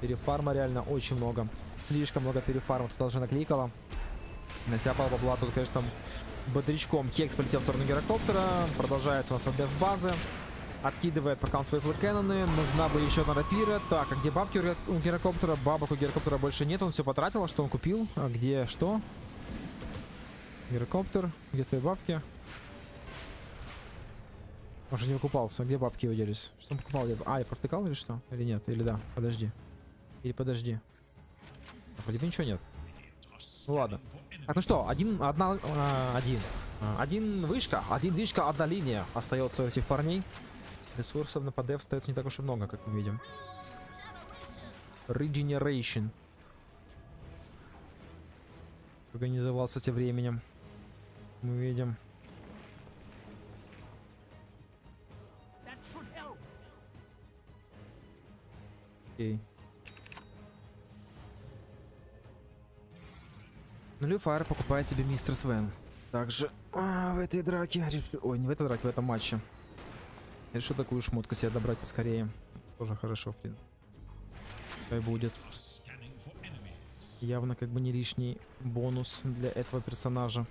Перефарма реально очень много. Слишком много перефарма тут уже накликало. Натяпал бабла тут, конечно, бодрячком. Хекс полетел в сторону гирокоптера. Продолжается у нас отбив базы. Откидывает пока он свои флэкэнноны. Нужна бы еще одна рапира. Так, а где бабки у гирокоптера? Бабок у гирокоптера больше нет. Он все потратил. А что он купил? А где что? Гирокоптер. Где твои бабки? Же не выкупался. Где бабки его делись? Что он покупал? А, я провтыкал или что? Или нет? Или да? Подожди. Или подожди. А, вроде ничего нет. Ну ладно. Так, ну что, один, одна, а, один. А, один вышка, один вышка, одна линия остается у этих парней. Ресурсов на ПД остается не так уж и много, как мы видим. Regeneration. Организовался тем временем. Мы видим. Окей. Нулю Фаер покупает себе мистер Свен. Также а, в этой драке. Ой, не в этой драке, в этом матче. Решил такую шмотку себе добрать поскорее. Тоже хорошо, в принципе. Будет. Явно как бы не лишний бонус для этого персонажа.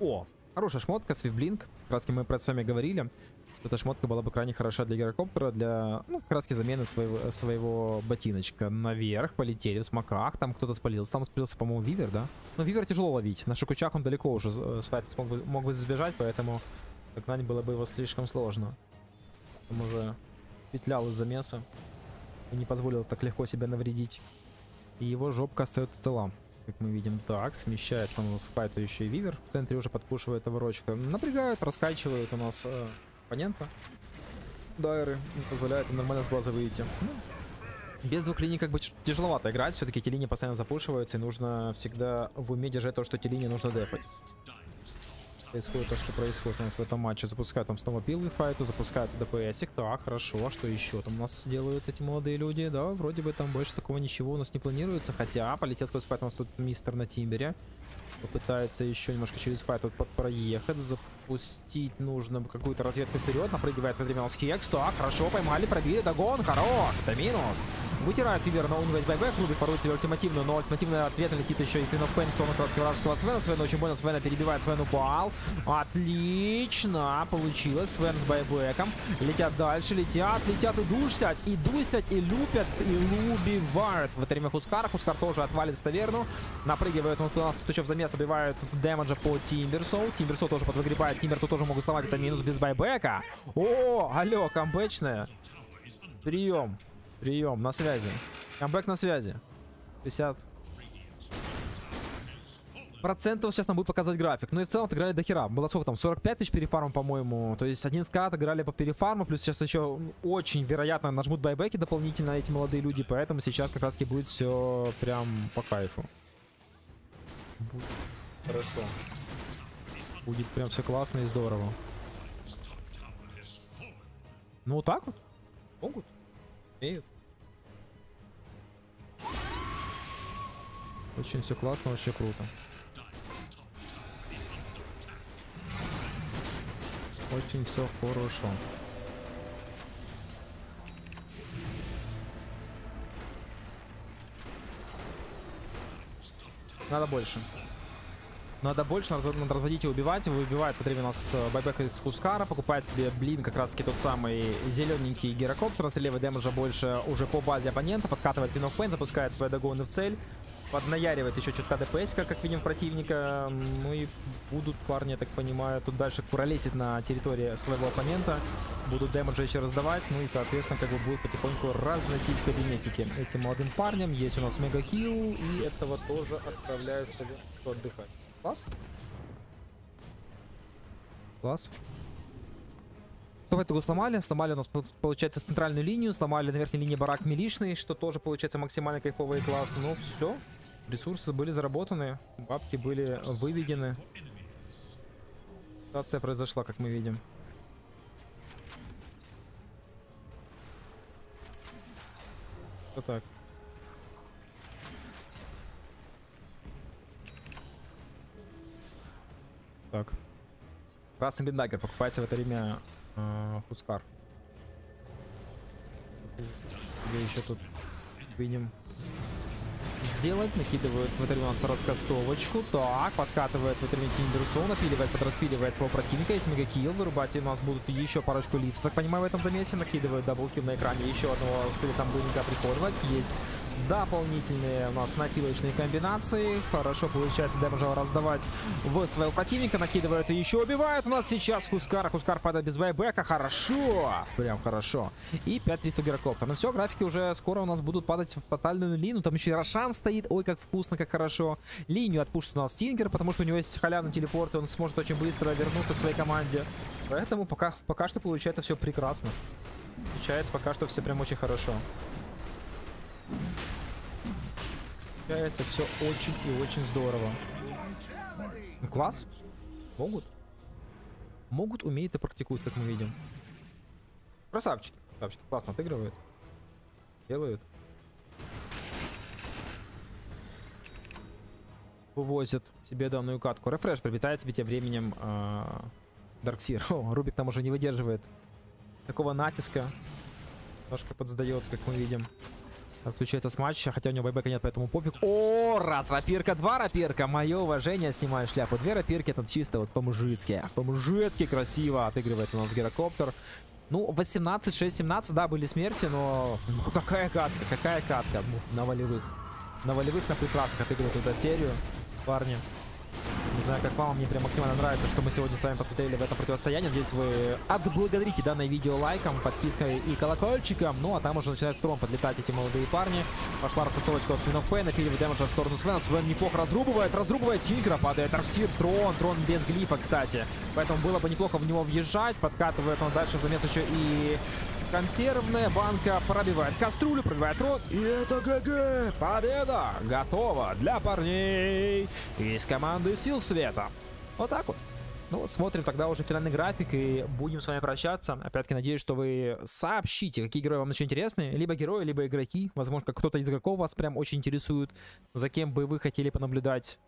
О, хорошая шмотка, Свифблинк. Как раз мы про это с вами говорили. Эта шмотка была бы крайне хороша для гирокоптера, для, ну, раз замены своего, своего ботиночка. Наверх полетели в смоках, там кто-то спалился, там спалился, по-моему, Вивер, да? Но Вивер тяжело ловить, на шикучах он далеко уже э, с мог бы, мог бы сбежать, поэтому догнать было бы его слишком сложно. Он уже петлял из замеса и не позволил так легко себя навредить. И его жопка остается цела как мы видим. Так, смещается у нас файтующий Вивер. В центре уже подпушивает Аврочка. Напрягают, раскачивают у нас э, оппонента. Дайры позволяют им нормально с базы выйти. Ну, без двух линий как бы тяжеловато играть. Все-таки эти линии постоянно запушиваются, и нужно всегда в уме держать то, что эти линии нужно дефать. Происходит то, что происходит у нас в этом матче. Запускают там снова пилы файту, запускается ДПСик. Так, хорошо. А что еще там у нас делают эти молодые люди? Да, вроде бы там больше такого ничего у нас не планируется. Хотя, полетел сквозь файт у нас тут мистер на тимбере. Попытается еще немножко через файт вот проехать. Пустить нужно какую-то разведку вперед. Напрыгивает в это время у Хекс. Так, хорошо, поймали, пробили, догон, хорош, это минус. Вытирает Фивер на унивейс байбек. Рубик ворует себе ультимативную, но ультимативный ответ летит еще и Queen of Pain в сторону вражеского Свена. Свен очень больно, Свена перебивает, Свен упал. Отлично, получилось. Свен с байбеком. Летят дальше, летят, летят и душсят, и дусят, и лупят, и убивают. В это время Хускар. Хускар тоже отвалит Ставерну. Напрыгивает, он у нас тут еще в замес добивает damage а по Тимберсоу. Тимберсоу тоже подвыгребает. Тимбер тут тоже могут сломать, это минус без байбека. О, алло, камбэчная. Прием. Прием, на связи. Камбэк на связи. 50. Процентов сейчас нам будет показывать график. Ну и в целом отыграли до хера. Было сколько там? 45 тысяч перефарм, по-моему. То есть 11 к отыграли по перефарму. Плюс сейчас еще очень вероятно нажмут байбеки дополнительно эти молодые люди. Поэтому сейчас как раз таки будет все прям по кайфу. Хорошо. Будет прям все классно и здорово. Ну вот так вот. Могут. Умеют. Очень все классно, очень круто. Очень все хорошо. Надо больше. Надо больше, надо разводить и убивать. Выбивает в это время у нас э, байбек из Хускара. Покупает себе блин, как раз таки тот самый зелененький гирокоптер. Настреливает дэмэджа больше уже по базе оппонента. Подкатывает Пинок Пейн, запускает свои догоны в цель. Поднаяривает еще чутка ДПС, как видим, противника. Ну и будут парни, я так понимаю, тут дальше пролезет на территории своего оппонента. Будут дэмэджа еще раздавать. Ну и, соответственно, как бы будет потихоньку разносить кабинетики этим молодым парням. Есть у нас мега и этого тоже отправляют отдыхать. Класс. Класс. Стоп, эту сломали. Сломали у нас, получается, центральную линию. Сломали на верхней линии барак милишный, что тоже, получается, максимально кайфовый класс. Ну, все. Ресурсы были заработаны. Бабки были выведены. Ситуация произошла, как мы видим. Вот так. Так. Красный бендагер покупается в это время э, Хускар. Где еще тут видим сделать. Накидывают в это время у нас раскастовочку. Так, подкатывает в это время Тимберсоу, напиливает, подраспиливает своего противника. Есть мегакилл. Вырубать у нас будут еще парочку лиц, так понимаю, в этом замесе. Накидывают даблкил на экране. Еще одного успели там быстренько приходовать. Есть дополнительные у нас напилочные комбинации. Хорошо получается дэмэджа раздавать в своего противника. Накидывают и еще убивают. У нас сейчас Хускар. Хускар падает без байбека. Хорошо. Прям хорошо. И 5300 гирокоптер. Ну все, графики уже скоро у нас будут падать в тотальную линию. Там еще и Рошан стоит. Ой, как вкусно, как хорошо. Линию отпушит у нас Стингер, потому что у него есть халявный телепорт, и он сможет очень быстро вернуться к своей команде. Поэтому пока, пока что получается все прекрасно. Получается пока что все прям очень хорошо. Получается все очень и очень здорово. Ну, класс. Могут. Могут, умеют и практикуют, как мы видим. Красавчики. Красавчики. Классно отыгрывают. Делают. Вывозят себе данную катку. Рефреш прилетает себе тем временем э, Дарксир. О, Рубик там уже не выдерживает такого натиска. Немножко подсдается, как мы видим. Отключается с матча, хотя у него байбека нет, поэтому пофиг. О, раз рапирка, два рапирка. Мое уважение, снимаю шляпу. Две рапирки, это чисто вот по-мужицки. По-мужицки красиво отыгрывает у нас гирокоптер. Ну, 18, 6, 17, да, были смерти, но... Ну, какая катка, какая катка. На волевых. На волевых, на прекрасных отыгрывает эту серию. Парни. Не знаю, как вам, мне прям максимально нравится, что мы сегодня с вами посмотрели в этом противостоянии. Надеюсь, вы отблагодарите данное видео лайком, подпиской и колокольчиком. Ну, а там уже начинают в подлетать эти молодые парни. Пошла раскастовочка от of Pain, напиливает дэмэджа в сторону Свена. Свен неплохо разрубывает, разрубывает Тигра, падает Арсир, Трон, Трон без глифа, кстати. Поэтому было бы неплохо в него въезжать. Подкатывает он дальше в замес еще и Консервная банка пробивает кастрюлю, пробивает рот. И это ГГ! Победа! Готова для парней из команды Сил Света. Вот так вот. Ну смотрим тогда уже финальный график и будем с вами прощаться. Опять-таки, надеюсь, что вы сообщите, какие герои вам еще интересны. Либо герои, либо игроки. Возможно, кто-то из игроков вас прям очень интересует. За кем бы вы хотели понаблюдать.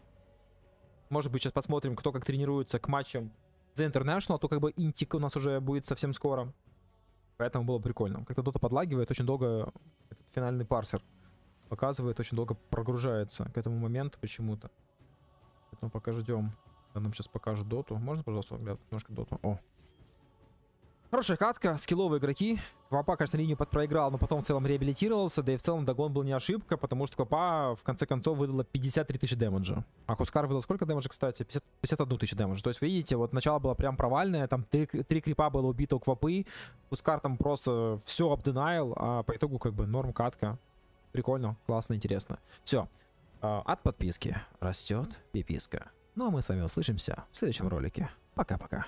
Может быть, сейчас посмотрим, кто как тренируется к матчам The International, то как бы интик у нас уже будет совсем скоро. Поэтому было прикольно. Как-то Дота подлагивает, очень долго этот финальный парсер показывает, очень долго прогружается к этому моменту почему-то. Поэтому пока ждем. Нам сейчас покажут доту. Можно, пожалуйста, немножко доту? О, Хорошая катка, скилловые игроки. Квапа, конечно, линию подпроиграл, но потом в целом реабилитировался, да и в целом догон был не ошибка, потому что Квапа в конце концов выдала 53 тысячи дэмэджа. А Хускар выдал сколько дэмэджа, кстати? 50, 51 тысячу дэмэджа. То есть, видите, вот начало было прям провальное, там три, три крипа было убито у Квапы, Хускар там просто все обденайл, а по итогу как бы норм катка. Прикольно, классно, интересно. Все. А, от подписки растет пиписка. Ну а мы с вами услышимся в следующем ролике. Пока-пока.